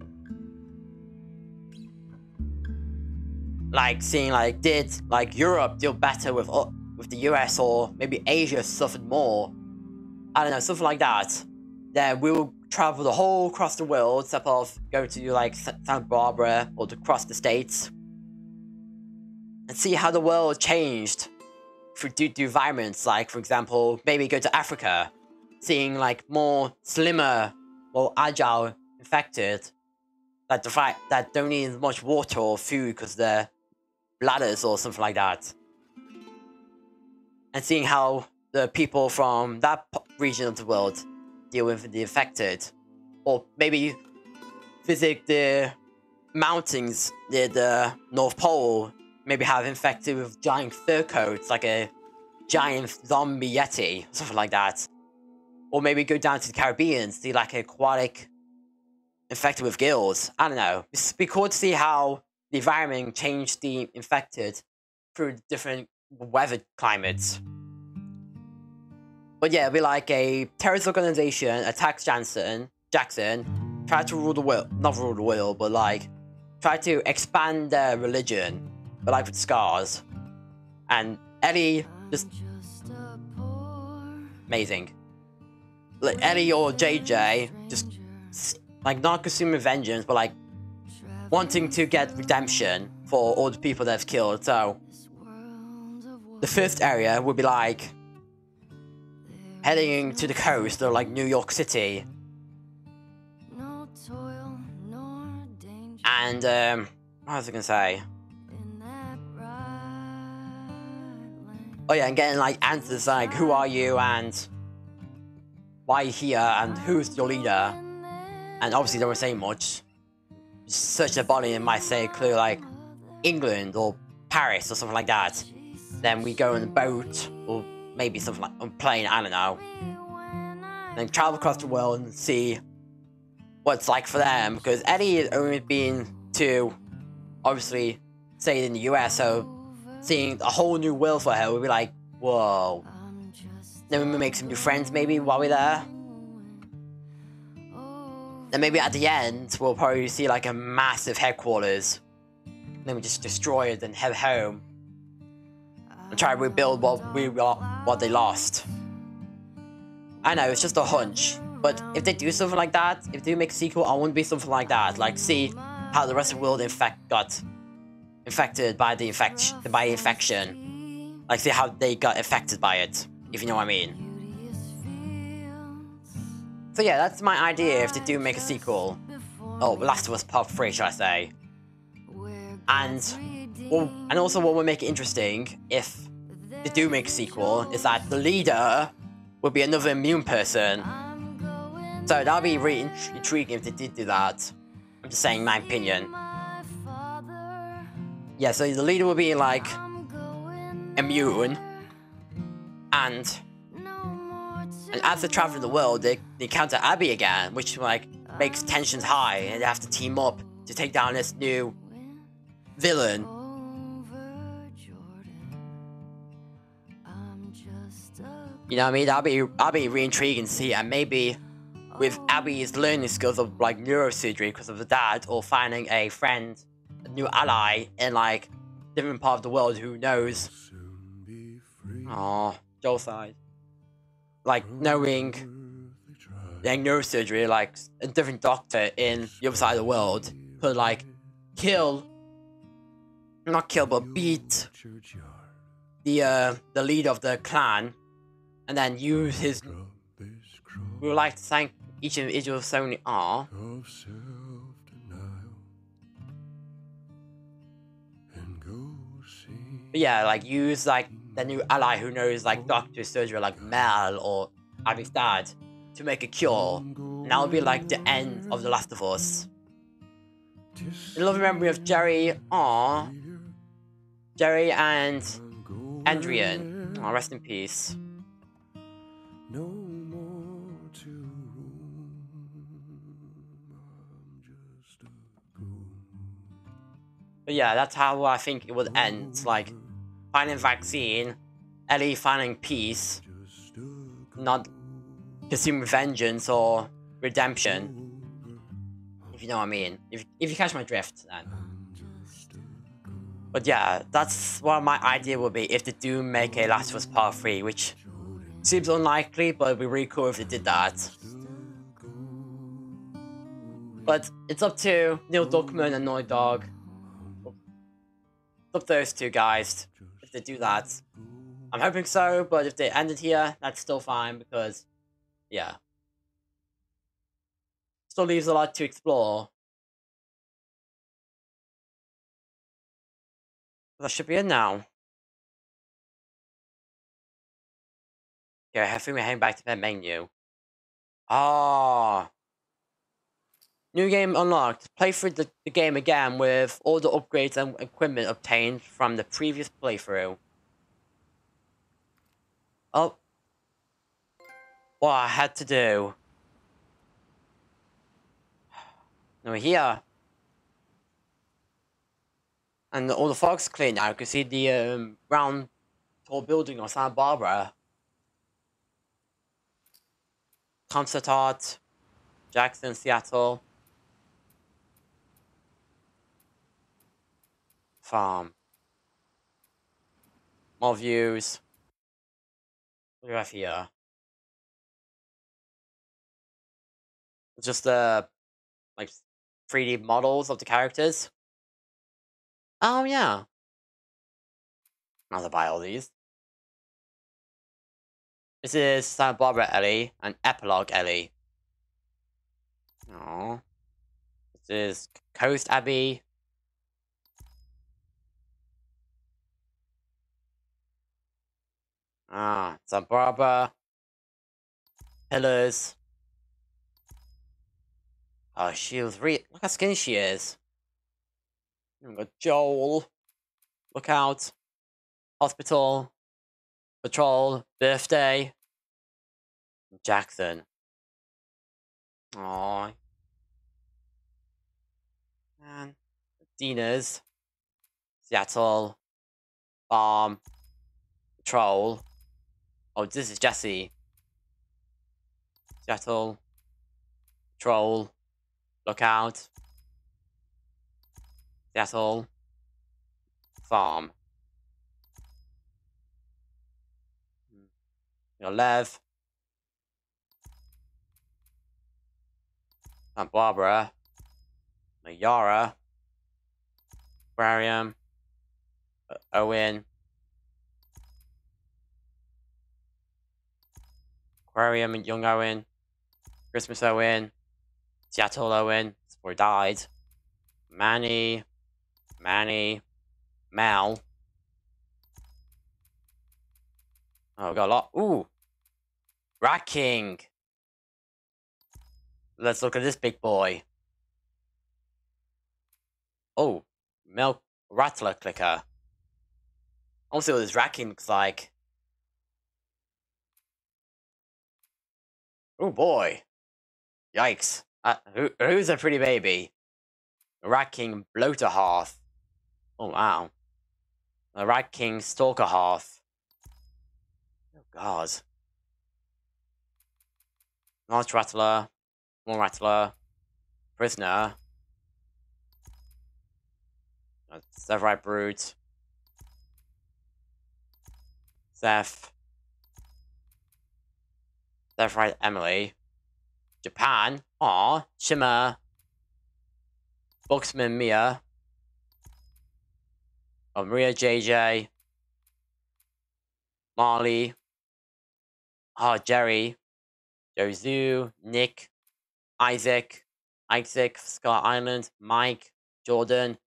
like seeing like did like Europe deal better with uh, with the US or maybe Asia suffered more. I don't know, something like that. Then we will travel the whole across the world, except of go to like Santa Barbara or to cross the states, and see how the world changed through due to environments. Like for example, maybe go to Africa, seeing like more slimmer, more agile infected, that the that don't need as much water or food because they're bladders or something like that, and seeing how the people from that region of the world deal with the infected, or maybe visit the mountains near the North Pole, maybe have infected with giant fur coats like a giant zombie yeti, something like that. Or maybe go down to the Caribbean, see like an aquatic infected with gills. I don't know. It's be cool to see how the environment changed the infected through different weather climates. But yeah, it'd be like a terrorist organization attacks Jackson, Jackson, try to rule the world, not rule the world, but like try to expand their religion, but like with scars. And Eddie just amazing. Like Eddie or JJ just like not consuming vengeance, but like wanting to get redemption for all the people they've killed. So the first area would be like heading to the coast or like New York City. And um what was I gonna say? Oh yeah, and getting like answers like who are you and why here and who's your leader. And obviously they won't say much. Search their body and might say clear like England or Paris or something like that. Then we go on a boat or maybe something like a plane, I don't know. Then travel across the world and see what it's like for them because Eddie has only been to obviously say in the US, so seeing a whole new world for her would be like, whoa. Then we make some new friends maybe while we're there. Then maybe at the end we'll probably see like a massive headquarters. Then we just destroy it and head home. And try to rebuild what we what they lost. I know, it's just a hunch. But if they do something like that, if they make a sequel, I want to be something like that. Like see how the rest of the world in fact got infected by the infection by infection. Like see how they got affected by it, if you know what I mean. So yeah, that's my idea if they do make a sequel. Oh, Last of Us Part 3, should I say. And well, and also what would make it interesting if they do make a sequel is that the leader would be another immune person. So that'd be really intriguing if they did do that. I'm just saying my opinion. Yeah, so the leader would be like immune, and and as they travel the world, they, they encounter Abby again, which like makes tensions high, and they have to team up to take down this new villain. You know what I mean? That'd be that'd be really intriguing to see, and maybe with Abby's learning skills of like neurosurgery because of the dad, or finding a friend, a new ally in like different part of the world who knows. Oh, Joel side. Like knowing like neurosurgery, like a different doctor in the other side of the world could like kill, not kill, but beat the uh, the leader of the clan, and then use his. We would like to thank each individual so many are. But yeah, like use like the new ally who knows like doctor surgery like Mel or Abby's dad to make a cure. And that would be like the end of The Last of Us. In loving memory of Jerry, aw. Jerry and Adrian. Aw, rest in peace. no more But yeah, that's how I think it would end. Like, finding vaccine, Ellie finding peace, not consuming vengeance or redemption. If you know what I mean. If, if you catch my drift, then. But yeah, that's what my idea would be if they do make a Last of Us Part 3, which seems unlikely, but it'd be really cool if they did that. But it's up to Neil Druckmann and Naughty Dog. Up those two guys they do that. I'm hoping so, but if they end it here, that's still fine because, yeah. Still leaves a lot to explore. That should be it now. Okay, I think we're heading back to the menu. Ah. New game unlocked. Play through the, the game again with all the upgrades and equipment obtained from the previous playthrough. Oh. What I had to do. Now we're here. And all the fog's clear now. You can see the um, round tall building of Santa Barbara. Concert art. Jackson, Seattle. Farm. More views. Look have here. Just uh like 3D models of the characters. Oh yeah. I'll buy all these. This is Santa Barbara Ellie and Epilogue Ellie. Oh. This is Coast Abby. Ah, Santa Barbara. Pillars. Oh, she was Look how skinny she is. We've got Joel. Look out. Hospital. Patrol. Birthday. Jackson. Aww. Man. Dina's. Seattle. Farm. Patrol. Oh, this is Jesse. Seattle. Troll. Look out. Seattle. Farm. Your Lev. Santa Barbara. Yara. Aquarium. Owen. Aquarium and Young Owen. Christmas Owen. Seattle Owen. Before he died. Manny. Manny. Mal. Oh, we got a lot. Ooh. Rat King. Let's look at this big boy. Oh, milk rattler clicker. I want to see what this rat king looks like. Oh boy. Yikes. Uh, who, who's a pretty baby? Rat King Bloater Hearth. Oh wow. The Rat King Stalker Hearth. Oh god. Large Rattler. More Rattler. Prisoner. Seraphite Brute. Seth. right, Emily. Japan. Aw. Shimmer. Boxman Mia. Oh, Maria JJ. Marley. Ah, Jerry. Jozu. Nick. Isaac. Isaac. Scott Island. Mike. Jordan.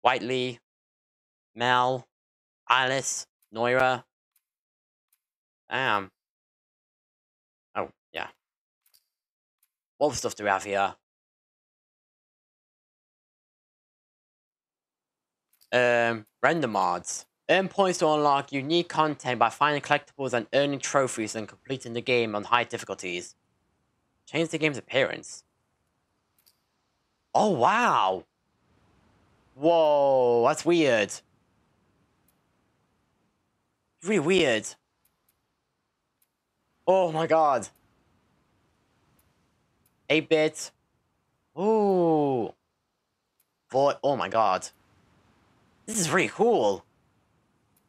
Whiteley. Mel. Alice. Nora. Damn. Oh, yeah. What stuff do we have here? Um, render mods. Earn points to unlock unique content by finding collectibles and earning trophies and completing the game on high difficulties. Change the game's appearance. Oh, wow. Whoa, that's weird. Really weird. Oh my god. 8-bit. Ooh. Boy, oh my god. This is really cool.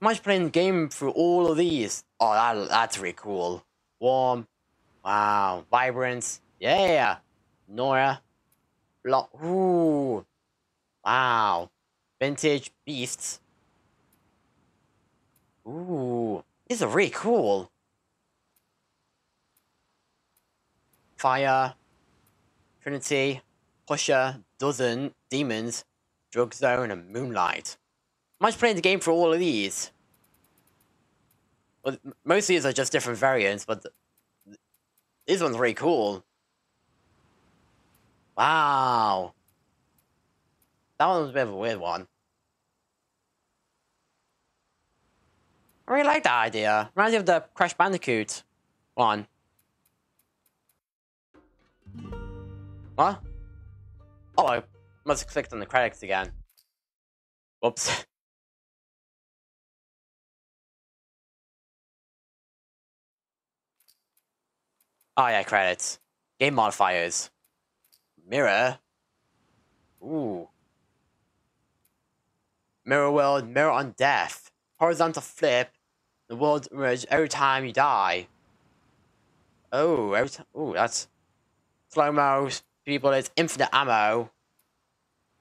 Imagine playing the game through all of these. Oh, that, that's really cool. Warm. Wow. Vibrance. Yeah. Nora. Block. Ooh. Wow. Vintage beasts. Ooh. These are really cool. Fire. Trinity. Pusher. Dozen. Demons. Drug Zone and Moonlight. Imagine playing the game for all of these. Well, most of these are just different variants, but th this one's really cool. Wow. That one was a bit of a weird one. I really like that idea. Reminds me of the Crash Bandicoot one. What? Oh, I must have clicked on the credits again. Whoops. Oh yeah, credits. Game modifiers. Mirror. Ooh. Mirror world, mirror on death. Horizontal flip. The world emerges every time you die. Oh, every time. Ooh, that's slow mo. People, it's infinite ammo.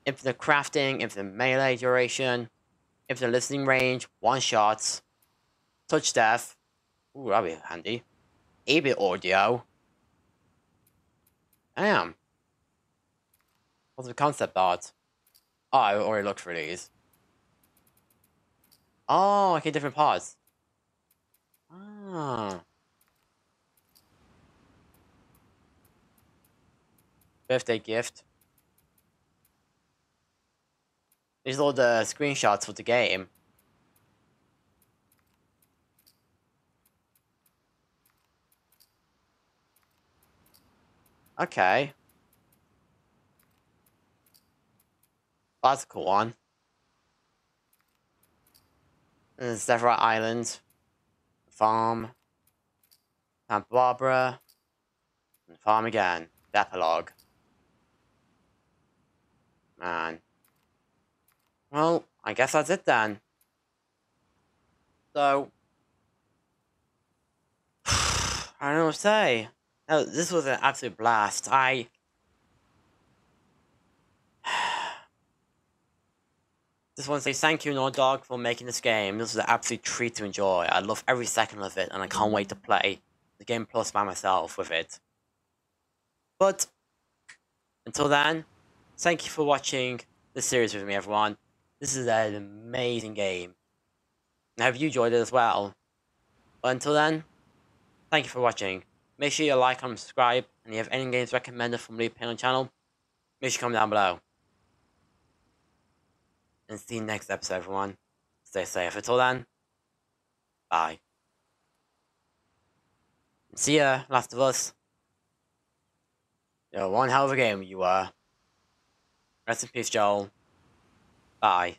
Infinite crafting, infinite melee duration, infinite listening range, one shots, touch death. Ooh, that'd be handy. 8-bit audio. Damn. What's the concept art? Oh, I already looked for these. Oh, okay, different parts. Ah. Birthday gift. These are all the screenshots for the game. Okay. That's a cool one. There's Zephyr Island. Farm. Santa Barbara. And farm again. The epilogue. Man. Well, I guess that's it then. So. I don't know what to say. No, this was an absolute blast. I. Just want to say thank you, Naughty Dog, for making this game. This was an absolute treat to enjoy. I love every second of it, and I can't wait to play the game plus by myself with it. But until then, thank you for watching this series with me, everyone. This is an amazing game. I hope you enjoyed it as well. But until then, thank you for watching. Make sure you like, and subscribe, and if you have any games recommended from on the channel, make sure you comment down below. And see you next episode, everyone. Stay safe. Until then, bye. See ya, Last of Us. You're one hell of a game, you are. Rest in peace, Joel. Bye.